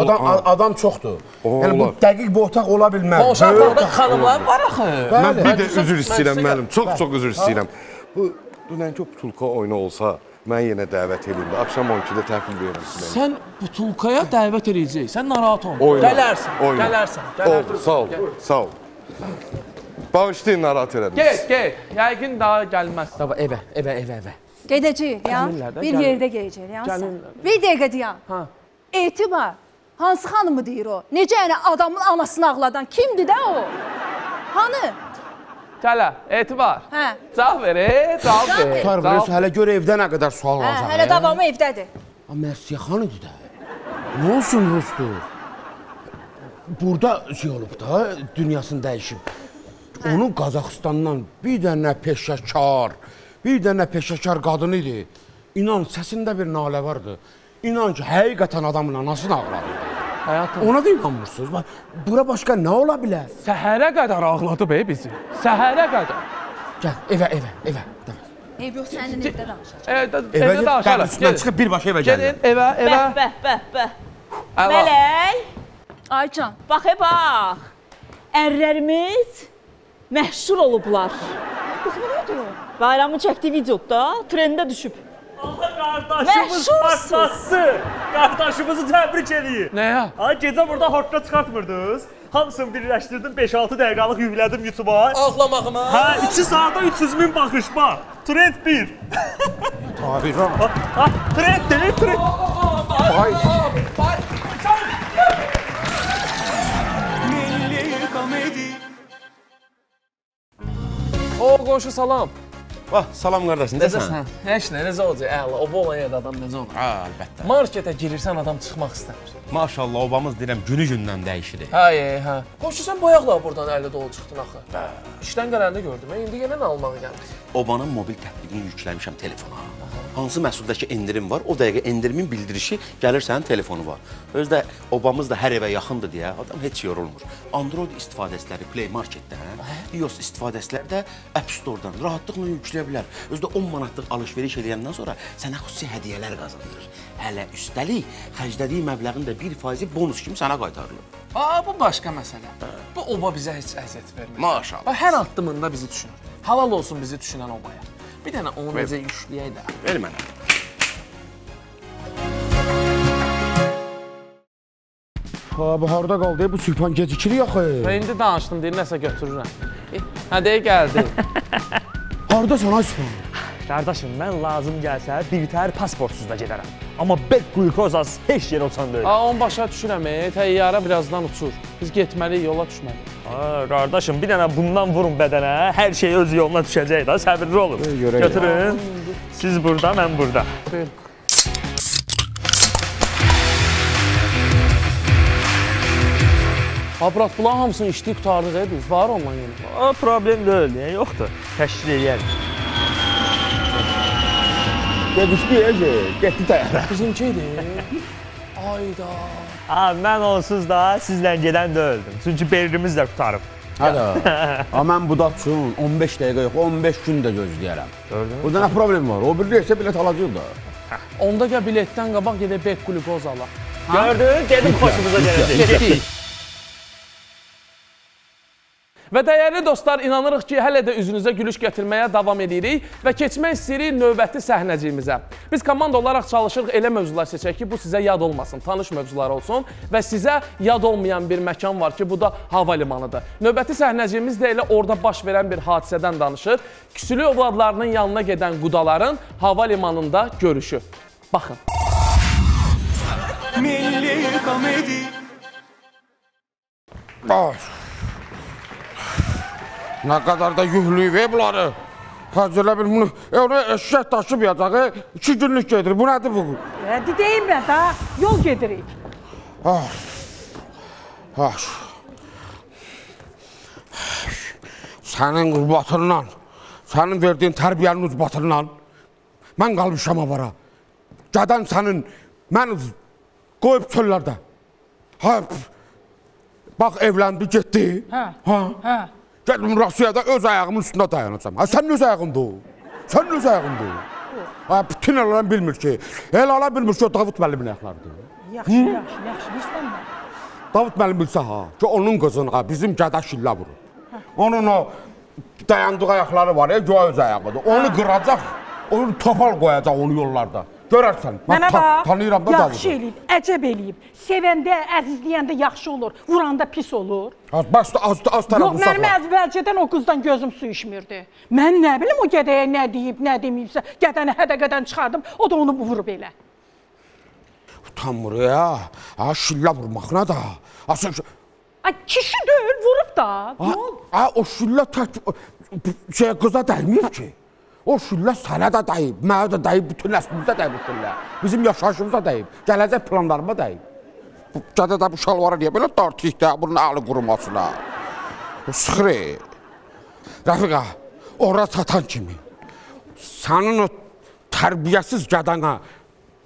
Adam a- adam çoxdur. Yəni bu dəqiq bu otaq ola bilməz. Qonşu otaqda otaq. xanımlar var axı. Mən bir də Hə, üzr istəyirəm müəllim. Çox-çox üzr istəyirəm. Bu dünənki butulka oyunu olsa, mən yenə dəvət edeyim də. Axşam 12-də təhvil verirəm sizə. Sən butulkaya dəvət edəcək. Sən narahat olma. Gələrsən. Gələrsən. Ol, Gələrsən. sağ ol, sağ ol. Bağışlayın narahat elədiniz. Get, get. Yəqin daha gəlməz. Dava evə, evə, evə, evə. Gedəcəyik ya. Gəlirlər də, Bir gəlir. yerdə gedəcəyik ya. sən. Gəlirlər. Bir dəqiqə dayan. Ha. Etibar. Hansı xanımı deyir o? Necə yəni adamın anasını ağladan kimdir də o? Hanı? Gələ, etibar. Hə. Cavab ver, e, cavab ver. Sar Cavab- biliyorsun, hələ gör evdə nə qədər sual Hə, alacaq. hələ davamı evdədir. Amma Məsiyə xanıdır da. Nə olsun Rusdur? Burada şey olub da, dünyasını dəyişib. Onun Qazaxıstandan bir dənə peşəkar, bir dənə peşəkar qadın idi. İnan, səsində bir nalə vardı. İnan ki, həqiqətən adamın anasını ağladı. Həyatım. Ona da inanmırsınız. Bax, Bura başqa nə ola bilər? Səhərə qədər ağladı be bizi. Səhərə qədər. Gəl, evə, evə, evə. Ev yox, sənin evdə danışacaq. Evdə get, danışarıq. Gedin. çıxıb birbaşa evə Gedin gəlin. evə, evə. Bəh, bəh, bəh, bəh. Mələk, Aycan, bax e bax. Ərlərimiz məşhur olublar. qız bu nədir? Bayramın çəkdiyi videoda trendə düşüb. Qardaşımız Məşhursun. partlasın. Qardaşımızı təbrik edin. Nəyə? Ay gecə burada hortla çıxartmırdınız. Hamısını birləşdirdim 5-6 dəqiqəlik yüklədim YouTube-a. Ağlamağıma. Hə, 2 saatda 300 min baxış bax. Trend 1. Tarixə. Ha, trend deyil, trend. Milli O qonşu salam. Bax, salam qardaş, necəsən? Heç nə, necə olacaq? Əla, o bolan yerdə adam necə olur? Ha, əlbəttə. Marketə girirsən adam çıxmaq istəmir. Maşallah, obamız deyirəm günü-gündən dəyişir. Hə, e, hə. Qonşu sən bayaqla burdan əldə dolu çıxdın axı. Hə. İşdən gələndə gördüm. Mən indi yenə nə almağa gəlmisən? Obanın mobil tətbiqini yükləmişəm telefona. Hansı məhsuldakı endirim var, o dəqiqə endirimin bildirişi gəlir sənin telefonu var. Özdə obamız da hər evə yaxındır deyə adam heç yorulmur. Android istifadəçiləri Play Marketdən, iOS istifadəçiləri də App Store-dan rahatlıqla yükləyə bilər. Özdə 10 manatlıq alış-veriş edəndən sonra sənə xüsusi hədiyyələr qazandırır. Hələ üstəlik xərclədiyi məbləğin də 1% bonus kimi sənə qaytarılır. Aa, bu başqa məsələ. Bu oba bizə heç əziyyət vermir. Maşallah. Bax, hər addımında bizi düşünür. Halal olsun bizi düşünən obaya. Bir dənə onu necə yükləyək də. Ver mənə. Ha, bu harda qaldı? Bu sübhan gecikirik axı. Və indi danışdım, deyir nəsə götürürəm. Hə, deyə gəldi. Hardasan ay sübhan? Qardaşım, mən lazım gəlsə birtəhər pasportsuz da gedərəm. Amma bek glukozaz heç yerə uçan deyil. Aa, onu başa düşürəm, e, təyyarə birazdan uçur. Biz getməliyik, yola düşməliyik. Ha, qardaşım, bir dənə bundan vurun bədənə, hər şey öz yoluna düşəcək də, səbirli olun. Götürün. Siz burada, mən burada. Buyur. Ha, brat, bunların hamısını içdik, qutardıq, e, biz. Var ondan yenə. O problem deyil, niyə yoxdur? Təşkil eləyərik. Gedişdi, ece. Getdi təyyarə. Bizimki idi. Ayda. Ha, mən onsuz da sizlə gedən deyildim. Çünki berrimiz də qutarıb. Hadi. Amma mən bu da üçün 15 dəqiqə yox, 15 gün də gözləyərəm. Gördünüz? Burada nə problem var? O bilirsə bilet alacaq da. Onda gəl biletdən qabaq gedək bek glukoz alaq. Gördün? Dedim xoşumuza gələcək. Getdik. Və dəyərli dostlar, inanırıq ki, hələ də üzünüzə gülüş gətirməyə davam edirik və keçmək istəyirik növbəti səhnəciyimizə. Biz komanda olaraq çalışırıq elə mövzular seçək ki, bu sizə yad olmasın, tanış mövzular olsun və sizə yad olmayan bir məkan var ki, bu da hava limanıdır. Növbəti səhnəciyimiz də elə orada baş verən bir hadisədən danışır. Küsülü övladlarının yanına gedən qudaların hava limanında görüşü. Baxın. Milli komedi Nə qədər də yüklüyüb bunları. Hacı elə bil bunu, e, onu eşək daşımayacaq, e, iki günlük gedir. Bu nədir bu? Hadi deyim mən də, yol gedirik. Ha. Sənin qurbatından, sənin verdiyin tərbiyənin ucbatından mən qalmışam avara. Gədən sənin, mən qoyub çöllərdə. Ha, bax evləndi, getdi. Hə. Ha. Hə. Gedim Rusiyada öz ayağımın üstündə dayanacam. Ha, sən öz ayağındır. Sən öz ayağındır. Ha, bütün el alem bilmir ki, el alem bilmir ki, o Davut müəllimin ayaqlarıdır. Yaxşı, yaxşı, yaxşı, istəmə. Davud müəllim bilsə ha, ki onun qızına bizim gədə şillə vurur. Onun o dayandığı ayaqları var ya, göy öz ayağıdır. Onu qıracaq, onu topal qoyacaq onu yollarda. Görərsən. Mən Mənə bax, tanıyıram da yaxşı Davudu. eləyib, əcəb eləyib. Sevəndə, əzizləyəndə yaxşı olur, vuranda pis olur. Az baş az az Yox, tərəfini mənim saxla. əvvəlcədən o qızdan gözüm su içmirdi. Mən nə bilim o qədəyə nə deyib, nə deməyibsə, qədəni hədəqədən çıxardım, o da onu vurub elə. Utanmır ya. Ha şillə vurmaq nə da? Asıl Ay kişi deyil, vurub da. ha, ha o şillə tək şey qıza dəyməyib ki. O şillə sənə də dəyib, mənə də dəyib, bütün nəslimizə dəyib o şillə. Bizim yaşayışımıza dəyib, gələcək planlarıma dəyib. Bu gədə də bu şalvara niyə belə dartıyıq da bunun ağlı qurumasına? Bu sıxırı. Rəfiqa, ora çatan kimi sənin o tərbiyəsiz qədana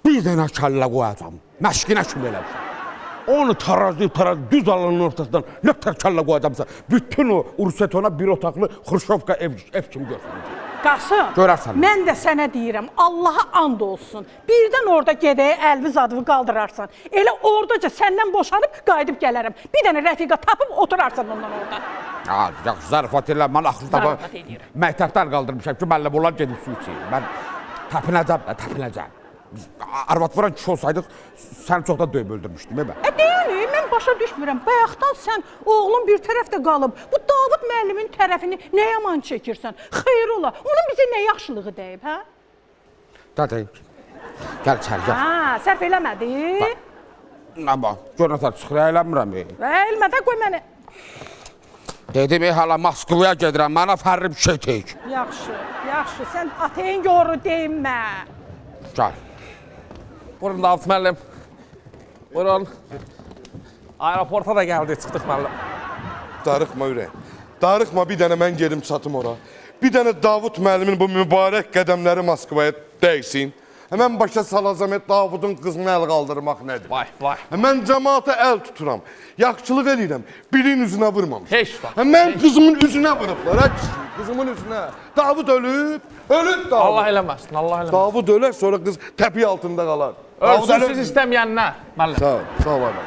bir dənə kəllə qoyacam. Məşqinə kimi eləmişəm. Onu tarazi tarazi düz alanın ortasından nə tər kəllə qoyacamsa, bütün o Ursetona bir otaqlı Xruşovka ev, ev kimi görsünəcək. Qasım, Görərsən. mən də sənə deyirəm, Allaha and olsun. Birdən orada gedəyə əlvi zadını qaldırarsan. Elə oradaca səndən boşanıb qayıdıb gələrəm. Bir dənə rəfiqə tapıb oturarsan ondan orada. Yaxşı zarafat elə mən Zarafat eləyirəm. məktəbdən qaldırmışam ki, müəllim onlar gedib su içir. Mən təpinəcəm də, təpinəcəm. Biz Arvad vuran kişi olsaydıq, səni çox da döyüb öldürmüşdüm, mən. E deyil, mən başa düşmürəm. Bayaqdan sən oğlun bir tərəfdə qalıb, bu Davud müəllimin tərəfini nə yaman çəkirsən? Xeyr ola. Onun bizə nə yaxşılığı dəyib, hə? Dədə, gəl içəri, gəl. Hə, sərf eləmədi. Nə bax, gör nətər çıxır, eləmirəm. Və elmədə qoy məni. Dedim, ey hala Moskvaya gedirəm, mənə fərri bir şey teyik. Yaxşı, yaxşı. Sən ateyin yoru deyinmə. Gəl. Buyurun Davut müəllim. Buyurun. Aeroporta da gəldik, çıxdıq müəllim. Darıxma ürək. Darıxma bir dənə mən gedim çatım ora. Bir dənə Davud müəllimin bu mübarək qədəmləri Moskvaya dəysin. Həmən başa salacam et Davudun qızına əl qaldırmaq nədir? Vay, vay. Mən cəmaata əl tuturam. Yaxşılıq eləyirəm. Birinin üzünə vurmamış. Heç vaxt, Mən qızımın üzünə vurublar. kişi, Qızımın üzünə. Davud ölüb. Ölüb Davud. Allah eləməsin, Allah eləməsin. Davud ölər, sonra qız təpi altında qalar. Ölsün siz istəməyənlər, müəllim. Sağ ol, sağ ol. ana.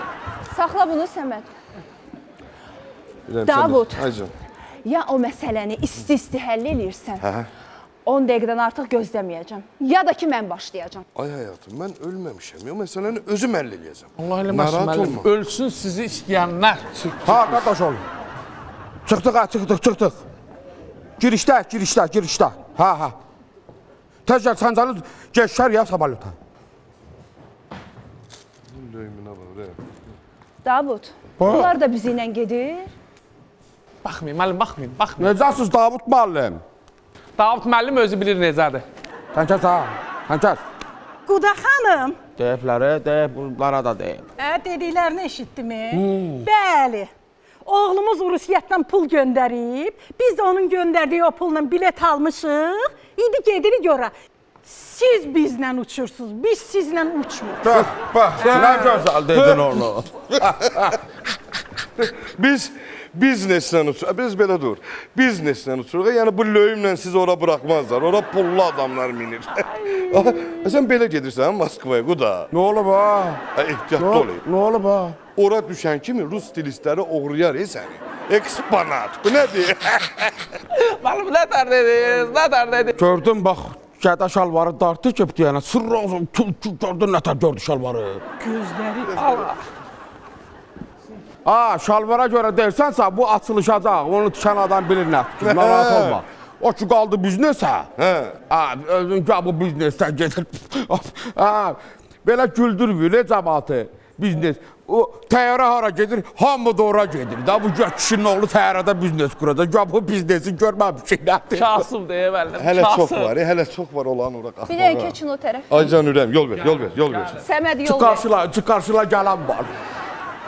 Saxla bunu Səməd. Davud. Ya o məsələni isti-isti həll eləyirsən. Hə. 10 dəqiqədən artıq gözləməyəcəm. Ya da ki mən başlayacağam. Ay həyatım, mən ölməmişəm. Ya məsələni özüm həll eləyəcəm. Allah eləməsin, müəllim. Ölsün sizi istəyənlər. Ha, qardaş ol. Çıxdıq, ha, çıxdıq, çıxdıq. Girişdə, girişdə, girişdə. Ha, ha. Tez gəl, səncəniz geçər ya sabalyota. Döyümünə ürək. Davud, bunlar da bizi ilə gedir. Baxmayın, müəllim, baxmayın, baxmayın. Necəsiz Davud müəllim? Davut müəllim özü bilir necədir. Sən kəs ha, sən kəs. Quda xanım, Deyibləri, deyib, bunlara da deyib. Ə, dediklərini eşitdimi? Bəli. Oğlumuz Rusiyyətdən pul göndərib, biz də onun göndərdiyi o pulla bilet almışıq. İndi gedirik ora. Siz bizlə uçursunuz, biz sizlə uçmuruq. Bax, bax, nə gözəl dedin onu. Biz bizneslə uçuruq. Biz belə dur. Bizneslə uçuruq. Yəni bu löyümlə siz ora buraxmazlar. Ora pullu adamlar minir. Aha, Sən belə gedirsən Moskvaya, quda. Nə olub ha? Ha, Ehtiyatlı ol. nə olub ha? Ora düşən kimi rus stilistləri oğruyar e səni. Eksponat. Bu nədir? Müəllim, nə dər dediniz, nə dər dediniz? Gördün bax, gədə şalvarı dartdı ki, deyənə, sırr olsun, gördün nətər gördü şalvarı. Gözləri Ha, şalvara görə deyirsənsə, bu açılışacaq. Onu tikən adam bilir nə. Narahat olma. O ki qaldı biznesə. Hə. Ha, özün ki bu biznesdən gedir. ha, belə güldürmür, ne cəmaatı. biznes. O təyyarə hara gedir? Hamı da ora gedir. Da bu gör kişinin oğlu təyyarədə biznes quracaq. Gör bu biznesi görməmişik. Nədir? Kasım deyə müəllim. Hələ çox kasım. var, e, hələ çox var olan ora Bir dənə keçin o tərəf. Aycan Ürəm, yol ver, yol ver, yol ver. Səməd yol ver. qarşıla, çıx qarşıla gələn var.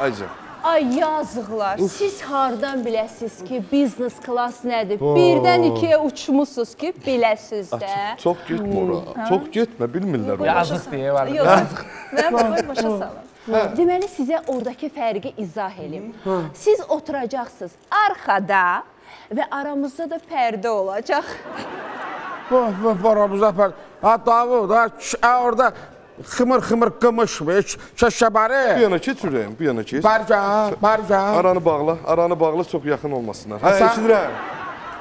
Aycan. Ay yazıqlar. Siz hardan biləsiz ki, business class nədir? Birdən ikiyə uçmusunuz ki, biləsiz də. Çox getmə ora. Çox getmə, bilmirlər ora. Yazıq deyə müəllim. Yox. Mən başa salım. Deməli sizə oradakı fərqi izah edim. Siz oturacaqsınız arxada və aramızda da pərdə olacaq. Vah, vah, aramızda pər. Ha, Davud, ha, orada xımır xımır Bir şəşəbəri. yana keç Ürəm, bir yana keç. Bərca, bərca. Aranı bağla, aranı bağla, çox yaxın olmasınlar. Hə, eşidirəm.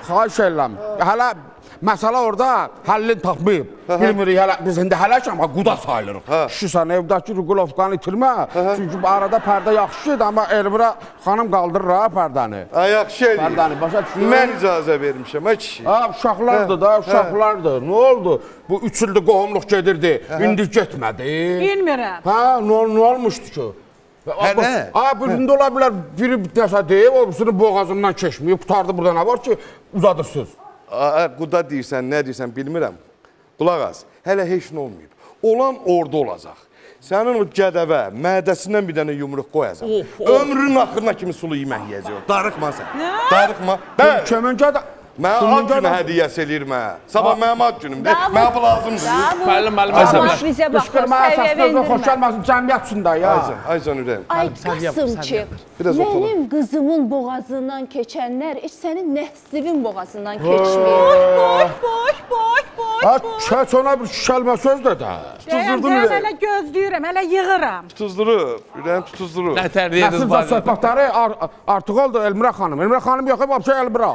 Xahiş edirəm. Hələ məsələ orada həllini tapmayıb. Bilmirik hələ biz indi hələ ki amma quda sayılırıq. Hə. Şişən evdəki ruqulovkanı itirmə. Çünki bu arada pərdə yaxşı idi amma Elmira xanım qaldırır ha pərdəni. Ay yaxşı eləyir. Pərdəni başa düşdün? Mən icazə vermişəm, ay kişi. Ha, uşaqlardır da, uşaqlardır. Nə oldu? Bu 3 ildir qohumluq gedirdi. İndi getmədi. Bilmirəm. Ha, nə, ol- nə olmuşdu ki? Hələ? Ha, bu indi ola bilər biri nəsə deyib, o birisinin boğazından keçməyib, qutardı burada nə var ki, uzadırsınız. Quda deyirsən, nə deyirsən bilmirəm. Qulaq as, hələ heç nə olmayıb. Olan orada olacaq. Sənin o gədəvə mədəsindən bir dənə yumruq qoyacaq. Ömrünün axırına kimi sulu yemək yeyəcək. Darıxma sən. Darıxma. Bəli. Kömüncə də Mən ad günü hədiyyəsi eləyir mənə. Sabah mənim ad günümdür. Mənə bu lazımdır. Müəllim, müəllim, əsəbləş. bizə baxır, qışqırma səviyyəyə əsasında özünə xoş gəlməsin cəmiyyət üçün də ya. Aycan, Aycan Ürəm. Ay Biraz oturun. mənim qızımın boğazından keçənlər heç sənin nəslivin boğazından keçmir. Boş, boş, boş, boş. Ha, kəç ona bir şişəlmə söz də də. Deyəm, ürək. hələ gözləyirəm, hələ yığıram. Tutuzdurub, ürəyim tutuzdurub. Nətərliyədiniz Nəsilcə bacı. söhbətləri ar artıq oldu Elmira xanım. Elmira xanım yox, hep şey Elmira.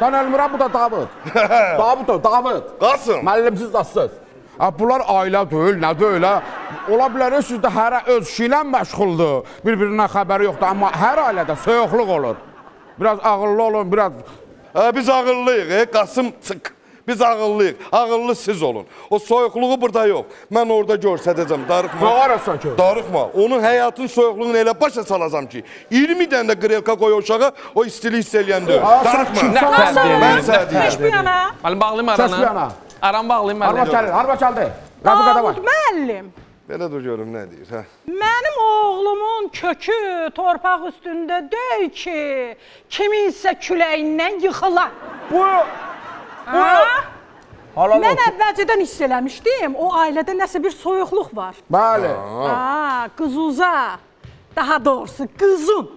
Sən Elmira, bu da Davud. Davud o, Davud. Qasım. Müəllimsiz dastsız. Ha, bunlar ailə deyil, nə deyil ha. Ola bilər siz də hərə öz işi ilə məşğuldur. Bir-birindən xəbəri yoxdur, amma hər ailədə soyuqluq olur. Biraz ağıllı olun, biraz Ha, biz ağıllıyıq, e, Qasım çık. Biz ağıllıyıq. Ağıllı siz olun. O soyuqluğu burada yox. Mən orada görsədəcəm. Darıxma. nə ararsan ki? Darıxma. Onun həyatın soyuqluğunu elə başa salacam ki, 20 dənə də qrelka qoy uşağa, o istili hiss eləyəndə. Darıxma. Nətərliyədiniz? Mən sənə deyirəm. Heç bir yana. Müəllim, bağlayım Səs bir aranı. yana. Aram bağlayım Harba müəllim. gəlir, harba gəldi. Rəfiqədə var. Müəllim. Belə dur görüm nə deyir, hə. Mənim oğlumun kökü torpaq üstündə deyil ki, kiminsə küləyindən yıxılar. Bu? Halal Mən olsun. əvvəlcədən hiss eləmişdim, o ailədə nəsə bir soyuqluq var. Bəli. Ha, qızuza, daha doğrusu qızın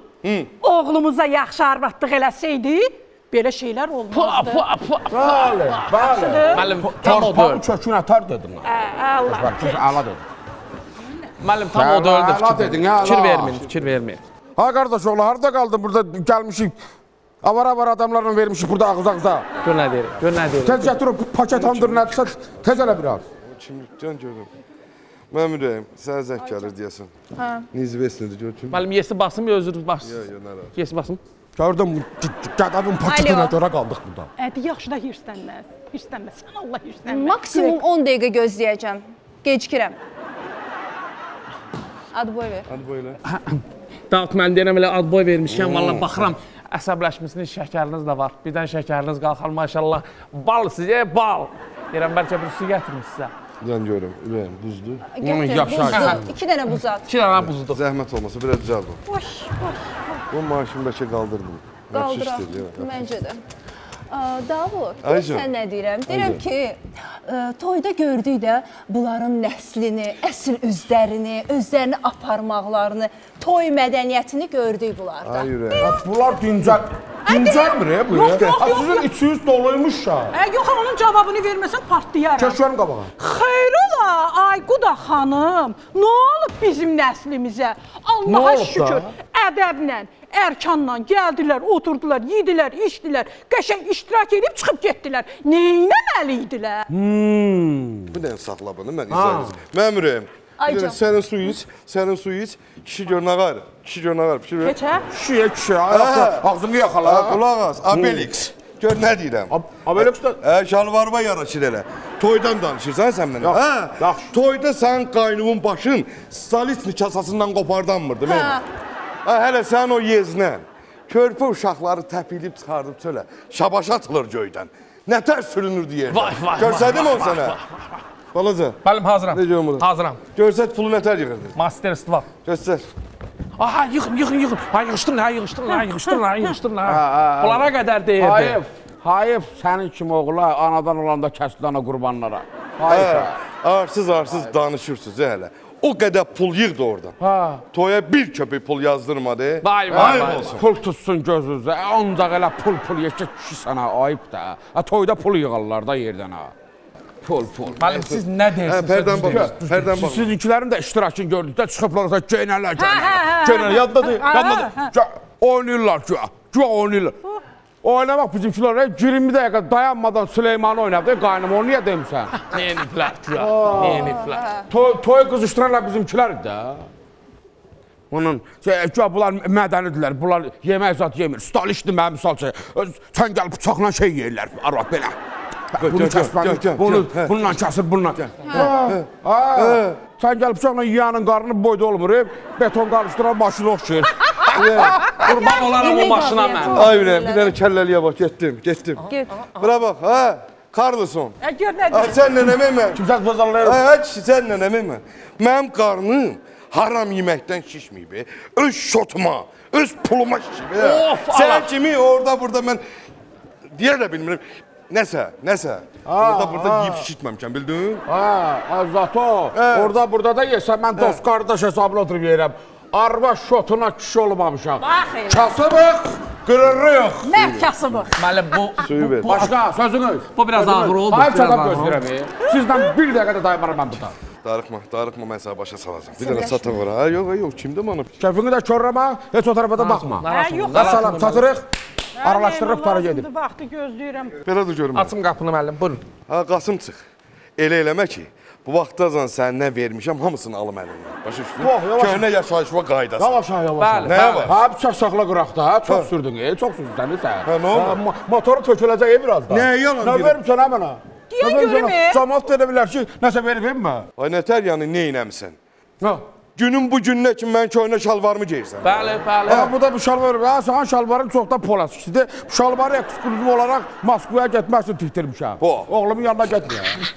oğlumuza yaxşı arvadlıq eləsəydi, belə şeylər olmazdı. Bəli, bəli. Müəllim, tam o Torpağı kökünə atar. Hə, Allah. Əla dedim. Müəllim, tam o Sən deyil də əla fikir dedin, verməyin. Fikir verməyin, fikir verməyin. Ha qardaş oğlu, harda qaldın burada gəlmişik. Avara-avara adamlarla vermişik burada ağız-ağıza. Gör nə deyirik, gör nə deyirik. Tez gətir o paket andır nədirsə, tez elə biraz. Kimlikdən görüm. Mən ürəyim, sənə zəng gəlir deyəsən. Hə. Nizvesnidir götür. Müəllim, yesi basım, ya özür basım. Yo, yo, narahat. Yesi basım. Gördüm, qədəvin paketinə Alo. görə qaldıq burada. Ədi yaxşı da hirslənməz. Hirslənməz. Sən Allah hirslənmə. Maksimum 10 dəqiqə gözləyəcəm. Gecikirəm. Ad boy ver. Hadi böyle. Dağıt mən deyirəm elə ad boy vermişkən, valla baxıram. Əsəbləşmisiniz, şəkəriniz də var. Birdən şəkəriniz qalxar maşallah. Bal sizə, bal. Deyirəm bəlkə bir su gətirmiş sizə. Yan görüm, ürəyim buzdur. Gətir, yaxşı buzlu. 2 dənə buz at. İki dənə buzluq. Zəhmət olmasa biraz cəld ol. Boş, boş. Bu maaşını bəlkə qaldırdım. Qaldıram. Məncə də. Davud, sən nə deyirəm? Deyirəm ki, ə, toyda gördük də bunların nəslini, əsl üzlərini, özlərini aparmaqlarını, toy mədəniyyətini gördük bunlarda. Ay. Ha, Bunlar dincəl, dincəlmir ya bu ya. Ha, Sizin yox. içiniz doluymuş ya. Ə, yox, onun cavabını verməsən partlayaram. Keçərim qabağa. Xeyr ola, Ayquda xanım. Nə olub bizim nəslimizə? Nə Allaha şükür. Ədəblə, ərkanla gəldilər, oturdular, yedilər, içdilər, qəşəng iştirak edib çıxıb getdilər. Neynəməli idilər? Bir dənə saxla bunu, mən izah edəcəm. Mənim ürəyim. Ay Bir dənə can. Sənin su iç, sənin su iç. Kişi gör nə qarı. Kişi gör nə qarı. Fikir ver. Keçə? Kişiyə kişi, ay, ağzını yaxala. Qulaq as, Abelix. Gör nə deyirəm. Abelə usta. Hə, şalvarıma yaraşır elə. Toydan danışırsan sən mənə. Hə, toyda sənin qaynımın başın Stalisni kasasından qopardanmırdı mən. Hə, hələ sən o yeznə. Körpə uşaqları təpilib çıxardıb çölə. Şabaş atılır göydən. Nə tərs sürünürdü yerdə. Vay, vay, Görsədim vay, onu sənə. Balaca. Müəllim hazıram. Necə olmadı? Hazıram. Görsət pulu nətər yığırdın? Master istiva. Göstər. Aha, yığın, yığın, yığın. Ha, yığışdırın, ha, yığışdırın, ha, yığışdırın, ha, yığışdırın, ha. Bunlara qədər deyirdi. Hayıf, hayıf sənin kimi oğula anadan olanda kəsilənə qurbanlara. Hayıf. Hə, ha. arsız arsız danışırsınız hə, hələ. O qədər pul yığdı oradan. Ha. Toya bir köpük pul yazdırmadı. Vay, vay, vay. olsun. Pul tutsun gözünüzə. Ancaq elə pul pul yeşək kişi sənə ayıb da. Ha toyda pul yığarlar da yerdən ha. Pul pul. Müəllim, siz nə deyirsiniz? pərdən baxın. Pərdən Siz, baxın. sizinkilərin də iştirakını gördükdə çıxıblar hə. göynərlər. Göynərlər, yaddadır, yaddadır. Oynayırlar, güya, güya oynayırlar. Oynamaq bizimkilər elə 20 dəqiqə dayanmadan Süleymanı oynadı, qaynım, onu niyə demisən? Neyiniflər, güya, neyiniflər. Toy, toy qızışdıranlar bizimkilər də. Onun güya bunlar mədənidirlər, bunlar yemək zat yemir. Stalişdir mənim misal. Öz- Sən gəl bıçaqla şey yeyirlər, arvad belə. Bunu gör, bunu, bununla kəsir, bununla. Sən gəl bıçaqla yiyanın qarnı boyda olmur, e, beton qarışdıran maşına oxşayır. Qurban olaram o maşına mən. Ay ürəyim, bir dənə kəlləliyə bax, getdim, getdim. Get. Bura bax, hə, Carlson. Ə, gör nə Ha, deyir. sən nə demək mən? Kimsə qızarlar. Hə, sən nə demək mən? Mənim qarnım haram yeməkdən şişməyib. e. Öz şotuma, öz puluma şişib. e. Of, Sən kimi orada burada mən deyə də bilmirəm. Nəsə, nəsə. Orada burada yeyib şişitməmişəm, bildin? Ha, zato. Orada burada da yesən mən dost qardaş hesabına oturub yeyirəm. Arva şotuna kişi olmamışam. Kasıbıq, qırırıq. Mən kasıbıq. Müəllim, bu. Başqa sözünüz. bu biraz ağır oldu. Hayır biraz çatam e. Sizdən bir dəqiqə də daymaram mən burada. Darıxma, darıxma mən sənə başa salacağam. Bir dənə satın var. Ha, yox, yox, kimdə bana? Kefini də körləmə, heç o tarafa da baxma. Hə, yox. Əssalam, çatırıq. Aralaşdırırıq, para gedib. Vaxtı gözləyirəm. Belə də görmürəm. Açın qapını müəllim, buyurun. Ha, Qasım çıx. Elə eləmə ki, bu vaxtacan sən nə vermişəm, hamısını alım əlimdən. Başa düşdün? Köhnə yaşayış və qaydası. Yavaş, yavaş. Nəyə var? Ha, bıçaq saxla qıraqda, ha, çox sürdün, e, çox sürdün sən. Hə, nə oldu? mo- Motoru töküləcək e, biraz da. Nə yalan Nə deyirəm? verim sənə mənə? Nə görüm, sənə? e? Camaat da elə bilər ki, nəsə verib mən. Ay nətər yəni nə eləmisən? Ha. Günün bu gününə kimi mən köhnə şalvarımı geyirsən. Bəli, bəli. Ha, bu da bu şalvar. Ha, sənin şalvarın çoxdan polaskisidir. Bu şalvarı ekskluziv olaraq Moskvaya getmək üçün tikdirmişəm. Bu. Oğlumun yanına getmir.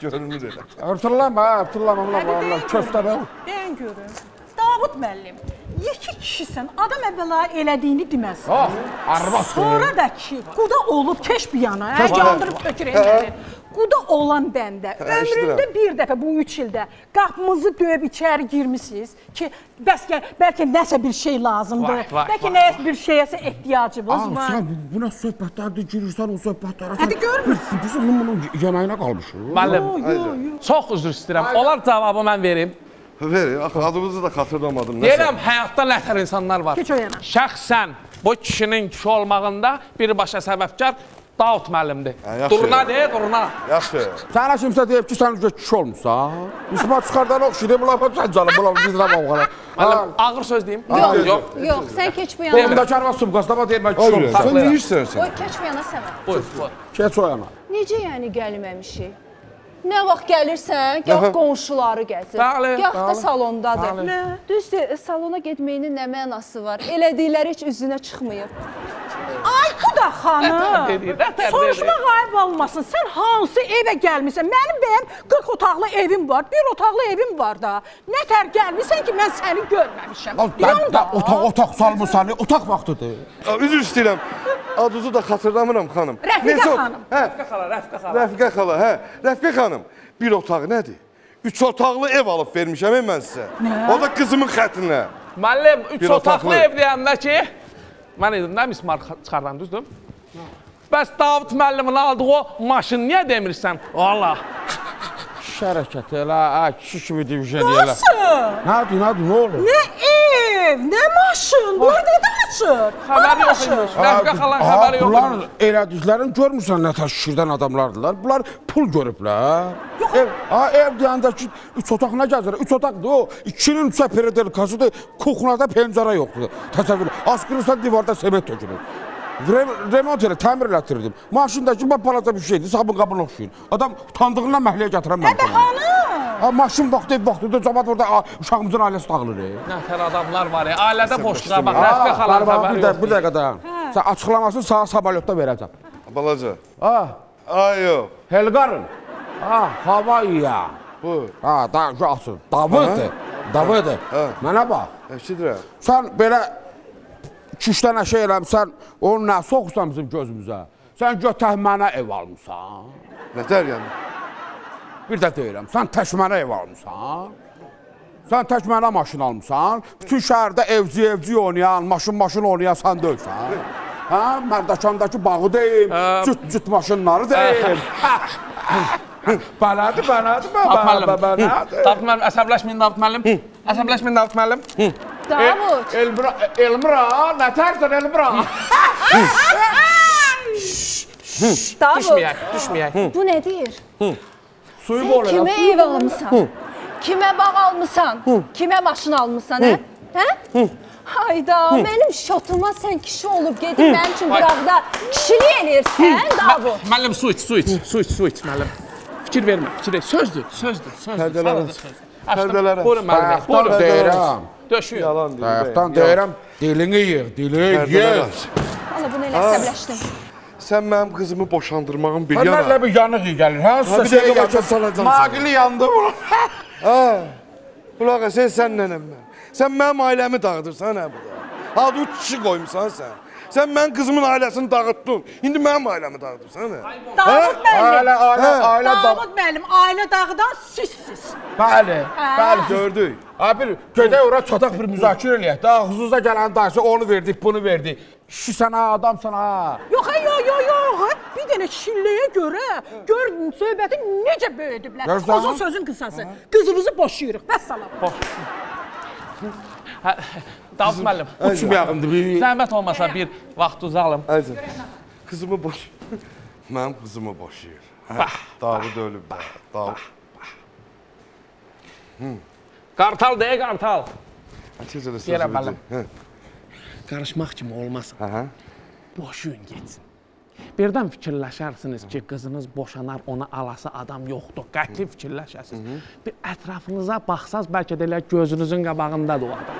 Görünür elə. Örtürləm, ha, örtürləm, Allah Allah, köstəbə. Deyin görüm. Davud müəllim, yekə kişisən, adam əvvəla elədiyini deməz. Ah, arvad. Sonra da ki, quda olub keş bir yana, hə, yandırıb tökür elədi. Quda olan bəndə ömründə bir dəfə bu 3 ildə qapımızı döyüb içəri girmisiniz ki, bəs ki, bəlkə nəsə bir şey lazımdır. Vay, vay, bəlkə vay, nəsə bir şeyəsə ehtiyacımız var. sən buna söhbətlərdə girirsən, o söhbətlərə. Hadi görmür. Biz, bunun yanayına qalmışıq. Müəllim, çox üzr istəyirəm. Olar cavabı mən verim. Ver, axı adımızı da xatırlamadım. Deyirəm, həyatda nətər insanlar var. Keç o yana. Şəxsən bu kişinin kişi olmağında birbaşa səbəbkar Davud müəllimdir. Hə. Durna de, durna. Yaxşı. Sənə kimsə deyib ki, sən kişi olmusan. İsmat çıxardan oxşuyur, bunlar sən canım, bunlar bizlə bağlı. Müəllim, ağır söz deyim. Yox, Yox. yox, sən keç bu yana. bundakı arvad subqasda bax deyir mən kişi olmusan. sən nə işsən sən? Oy, keç bu yana sənə. Buyur, buyur. Keç o yana. Necə yəni gəlməmişik? Nə vaxt gəlirsən, gah qonşuları gəzir, gah da salondadır. Nə? Düzdür, e, salona getməyinin nə mənası var? Elədikləri heç üzünə çıxmayıb. Ay Quda xanım. Soruşmaq ayıb olmasın. Sən hansı evə gəlmisən? Mənim bəyəm 40 otaqlı evim var, bir otaqlı evim var da. Nətər gəlmisən ki, mən səni görməmişəm. Mən də otaq otaq salmısan, otaq vaxtıdır. Üzr istəyirəm. Adınızı da xatırlamıram xanım. Rəfiqə xanım. Hə, Rəfiqə xala, Rəfiqə xala. Rəfiqə xala, hə. Rəfiqə xanım, bir otaq nədir? Üç otaqlı ev alıb vermişəm e, mən sizə. O da qızımın xətrinə. Müəllim, üç Bir otaqlı otaqlı. ev deyəndə ki, mən idim də mismar çıxardan, düzdür? Bəs Davud müəllimin aldığı o maşın niyə demirsən? Allah. Şərəkət elə, ha, kişi kimi divizyon elə. Nasıl? Nədir, nədir, nə olur? Nə ev, nə maşın, bunlar nədən açır? Xəbəri yox imiş. Rəfiqə xalanın xəbəri yox bunlar imiş. elədiklərini görmürsən nə tər şişirdən adamlardılar. Bunlar pul görüblər. Ev, ha, ev deyəndə ki, üç otaq nə gəzir? Üç otaqdır o. İkinin üçə periodikasıdır. Kuxnada pəncərə yoxdur. Təsəvvür. Askırırsan divarda sement tökülür. Re- remont elə, təmir elətdirdim. Maşındakı bax balaca bir şeydir, sabun qabına oxşayır. Adam utandığından məhliyə gətirən mən. Əbə Hanı? Ha maşın vaxtı ev vaxtıdır, cəmaət orada uşağımızın ailəsi dağılır. e. Nətər adamlar var ya. Ailədə boşluğa bax. Xalanın Qarabağ, xəbəri yoxdur. bir dəqiqə dayan. Sən açıqlamasını sağ samolyotda verəcəm. Balaca. Ha, Ay yox. Helqarın. Ha, Havaya. Bu. Ha, da qalsın. Davıdı. Davıdı. Ha. Mənə bax. Eşidirəm. Sən belə dənə şey eləmsən, onu nə soxursan bizim gözümüzə? Sən götək mənə ev almısan. Nətər yəni? Bir də deyirəm, sən tək mənə ev almısan. Sən tək mənə maşın almısan. Bütün şəhərdə evci evci oynayan, maşın maşın oynayan sən deyilsən. Hə, Mərdəkandakı bağı deyim, cüt cüt maşınları deyim. Davut müəllim. belədir. Davut müəllim, əsəbləşməyin Davut müəllim. Əsəbləşməyin Davut müəllim. Elmira, Elmira, nə tərsən Elmira? Davud. Düşməyək, düşməyək. Bu nə deyir? Suyu bol kimə ev almısan? Kimə bağ almısan? Kimə maşın almısan, hə? Hə? Hayda, mənim şotuma sən kişi olub gedib mənim üçün qıraqda kişilik eləyirsən, Davud. Müəllim su iç, su iç, su iç, su iç müəllim. Fikir vermə, fikir ver. Sözdür, sözdür, sözdür. Pərdələr sadəcə aç. sözdür. Pərdələr aç. Buyurun müəllim, bəy, Bayaqdan buyurun. deyirəm. Döşüyün. Yalan deyir. Yalan. deyirəm, dilini yığ, dilini yığ. Valla bunu elə əsəbləşdim. Sən mənim qızımı boşandırmağın bir Mənlə yana. bir yanıq gəlir. Ha, Hansısa bir şey salacağam Naqili yandı bu. Ha. Qulaq as, sən sənlənəm mən. Sən mənim ailəmi dağıdırsan hə bu da. Ha, bu kişi qoymusan sən. Sən mənim qızımın ailəsini dağıtdın. İndi mənim ailəmi dağıdırsan hə? Davud müəllim. Ailə, ailə, ailə da. Davud müəllim, ailə dağıdan sizsiz. Bəli, bəli. Gördük. Ha bir gedək ora çataq bir müzakirə eləyək. Də ağzınıza gələn dayısı onu verdik, bunu verdik. Kişi sənə, adam sənə. Yox, ay, yox, yox, yox. Bir dənə şilləyə görə gör söhbəti necə böyüdüblər. Uzun sözün qısası. Qızınızı boşayırıq. Vəssalam. Hə, Davut müəllim, Uçum yağındı bir. zəhmət olmasa bir vaxtınızı alım. Aycan. Qızımı boş. Mənim qızımı boşayır. Hə, Davud ölüb də. Davud. Qartal deyə qartal. Deyirəm, müəllim. Hə. Qarışmaq kimi olmasın. Hə. Boşuyun getsin. Birdən fikirləşərsiniz ki, qızınız boşanar, ona alası adam yoxdur. Qəti fikirləşəsiniz. Bir ətrafınıza baxsaz bəlkə də elə gözünüzün qabağındadır o adam.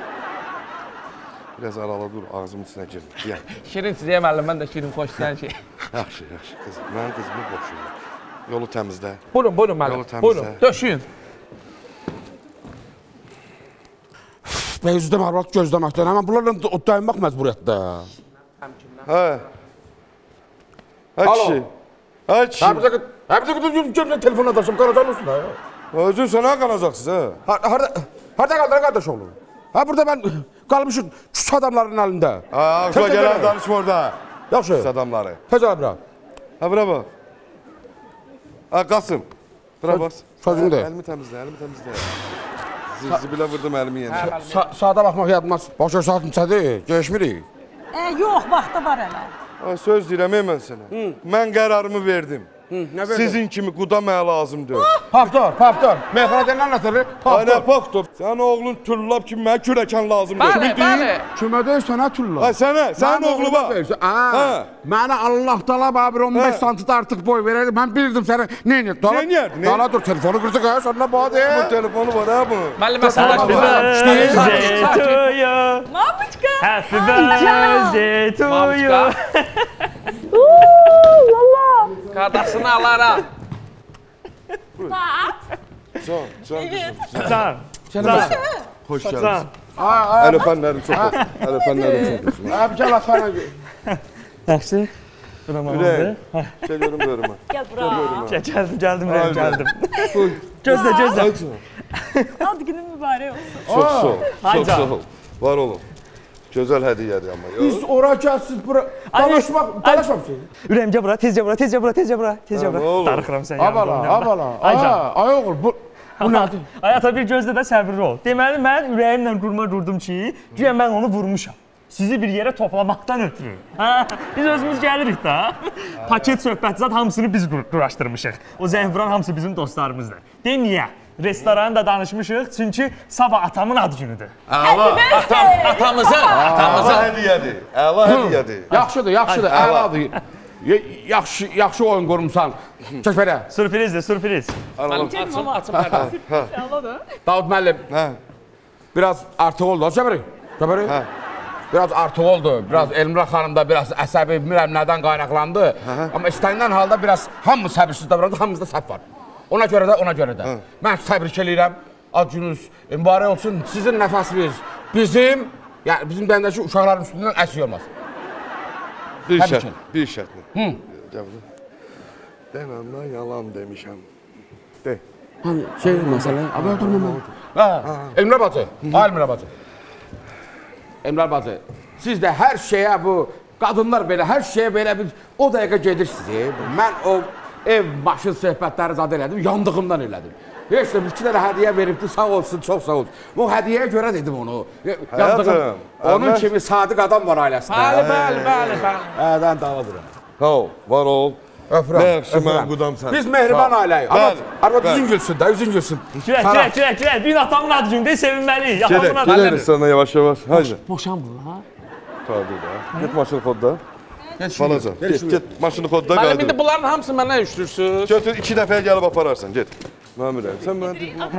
Biraz arala dur, ağzımın içinə girmə. Yəni. Şirin sizə müəllim, mən də şirin xoş sən şey. Yaxşı, yaxşı. Qız, mənim qızımı boşayır. Yolu təmizlə. Buyurun, buyurun müəllim. Yolu təmizlə. Buyurun, döşüyün. Bəyüzdə mərbət gözləməkdən. Həmən bunlarla o dayanmaq məcburiyyətdə. Hə. Hə Alo. kişi. Hə kişi. Həbizə qıt, həbizə qıt, gömlə telefon adaşım, qaracan olsun ha. Özün sənə qalacaqsınız hə. Har- Harda, harda qaldı qardaş oğlum? Ha burada mən qalmışım küç adamların əlində. Ha, uşaq gələn danışma orada. Yaxşı. Pis adamları. Tez ol bura. Ha bura bax. Ha Qasım. Bura bax. sözünü de. Əlimi təmizlə, əlimi təmizlə. Zirzibilə vurdum əlimi yenə. Sa saata baxmaq yadımdan. Başa saat neçədir? Keçmirik. E, yox, vaxtı var hələ. Söz ey mən sənə. Mən qərarımı verdim. Sizin kimi quda mənə lazım deyil. Paptor, paptor. Meyxanadan nə nətəri? Ay nə Paptor. poftur. Sən oğlun tullab kimi mənə kürəkən lazım Bəli, bəli. Kimə deyir sənə tulla? Ha sənə, sənin oğlu. Ha. Ha. Mənə Allah təala bana bir 15 Hə. santim artıq boy verər. Mən bilirdim səni nə edir? Dala? Dala dur telefonu qırdı ha səndən bu Bu hadi. telefonu var ha bu. Müəllim, mən Happy sənə birthday to you. Mamuçka. Happy birthday to you. Mamçka. Qadasını alaram. Can, can. Can. Can. Hoş Can. geldin. El öpenlerim çok olsun. El öpenlerim çok olsun. Abi gəl atana. Yaxşı. Buram Ürək. Geliyorum bölümə. Gəl bura. Gəldim, gəldim, Rəm, Aynen. gəldim. Gözlə, gözlə. Ad günün mübarək olsun. Çok sağ ol. Çok sağ ol. Var olun. Güzel hediyedir ama. Biz ora gəlsiz bura. Dalaşmaq, dalaşmamısın. Ürəyim gəl bura, tezcə bura, tezcə bura, tezcə bura, tezcə bura. olur? Darıxıram sən Abala, yanımda. abala. Aa, ay oğul bu bu nədir? Ay ata bir gözlə də səbirli ol. Deməli mən ürəyimlə qurma qurdum ki, güya mən onu vurmuşam. Sizi bir yerə toplamaqdan ötürü. Hə, biz özümüz gəlirik də. Paket söhbət zət hamısını biz qur- quraşdırmışıq. O zəng vuran hamısı bizim dostlarımızdır. De niyə? Restoranı da danışmışıq, çünki sabah atamın ad günüdür. Əla, Atamızın, əla atamızın. hədiyyədir. Əla hədiyyədir. Yaxşıdır, yaxşıdır. Əladır. Yaxşı, yaxşı oyun qurmusan. Çək belə. Sürprizdir, sürpriz. Açın, açın pərdə. Davud müəllim, Hə. biraz artıq oldu. Cəbəri. Cəbəri. Hə. Biraz artıq oldu. Biraz Elmira xanım da biraz əsəbi, bilmirəm nədən qaynaqlandı. Amma istənilən halda biraz hamı səbirsiz davrandı, hamımızda səhv var. Ona görə də, ona görə də. Mən təbrik eləyirəm. Ad gününüz mübarək olsun. Sizin nəfəsiniz bizim, yəni bizim dəndəki uşaqların üstündən əsir olmaz. Bir Təbii şərt, ki. bir şərtlə. Hı. Denandan yalan demişəm. De. Hani şey məsələ, abi oturmama. Hə, Elmira bacı, ha Elmira bacı. Elmira bacı, siz də hər şeyə bu qadınlar belə hər şeyə belə bir o dəqiqə gedirsiniz. Mən o ev, maşın söhbətləri zad elədim, yandığımdan elədim. Heç də iki dənə hədiyyə veribdi, sağ olsun, çox sağ olsun. Bu hədiyyəyə görə dedim onu. Yandığım. Onun əvvəl- kimi sadiq adam var ailəsində. Bəli, bəli, bəli, bəli. Hədən davadır. Ol, var ol. Öpürəm. Nə yaxşı mən qudam sən. Biz mehriban ailəyik. Arvad, arvad üzün gülsün də, üzün gülsün. Girək, girək, girək, girək. Bir gün atamın ad günüdür, sevinməliyik. Gedək, adı gedək restorana yavaş yavaş. Haydi. Boşanmırlar. Tabii da. Get maşını kodda. Balaca, get, get maşını kodda Müəllim, qayıdır. indi bunların hamısını mənə üçlürsüz. Götür iki dəfəyə gəlib apararsan, get. Məmürəm, sən mənə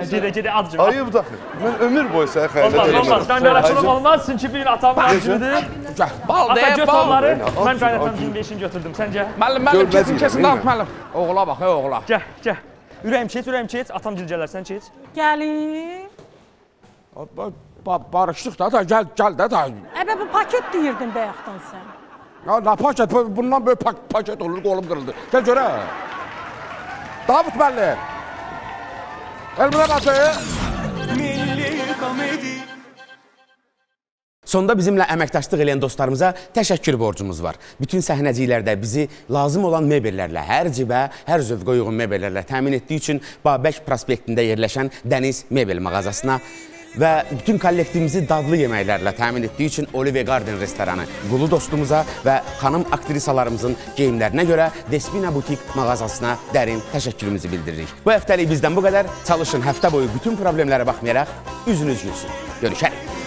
Gedə, gedə günü. ayıb daxı. Mən ömür boyu sənə xəyanət Olmaz, eləmərəm. olmaz. Qanqaraçılıq olmaz, çünki bir atamın ad günüdür. Bal Ata göt bal. onları. Mən günü. 25-ini götürdüm. Səncə? Müəllim, müəllim, Görməz kesin, kesin, dağıt müəllim. Oğula bax, ey oğula. Gəl, gəl. Ürəyim keç, ürəyim keç. Atam gil gələr, sən keç. Ba- Barışdıq da, da gəl, gəl də da. Əbə bu paket deyirdin bayaqdan sən. Ya nə paket, bu- bundan böyük pak paket olur, qolum qırıldı. Gəl görə. Davud müəllim. Elmira bacı. Milli komedi Sonda bizimlə əməkdaşlıq edən dostlarımıza təşəkkür borcumuz var. Bütün səhnəciklərdə bizi lazım olan mebellərlə, hər cibə, hər zövqə uyğun mebellərlə təmin etdiyi üçün Babək prospektində yerləşən Dəniz Mebel mağazasına və bütün kollektivimizi dadlı yeməklərlə təmin etdiyi üçün Olive Garden restoranı qulu dostumuza və xanım aktrisalarımızın geyimlərinə görə Despina Butik mağazasına dərin təşəkkürümüzü bildiririk. Bu həftəlik bizdən bu qədər. Çalışın həftə boyu bütün problemlərə baxmayaraq üzünüz gülsün. Görüşərik.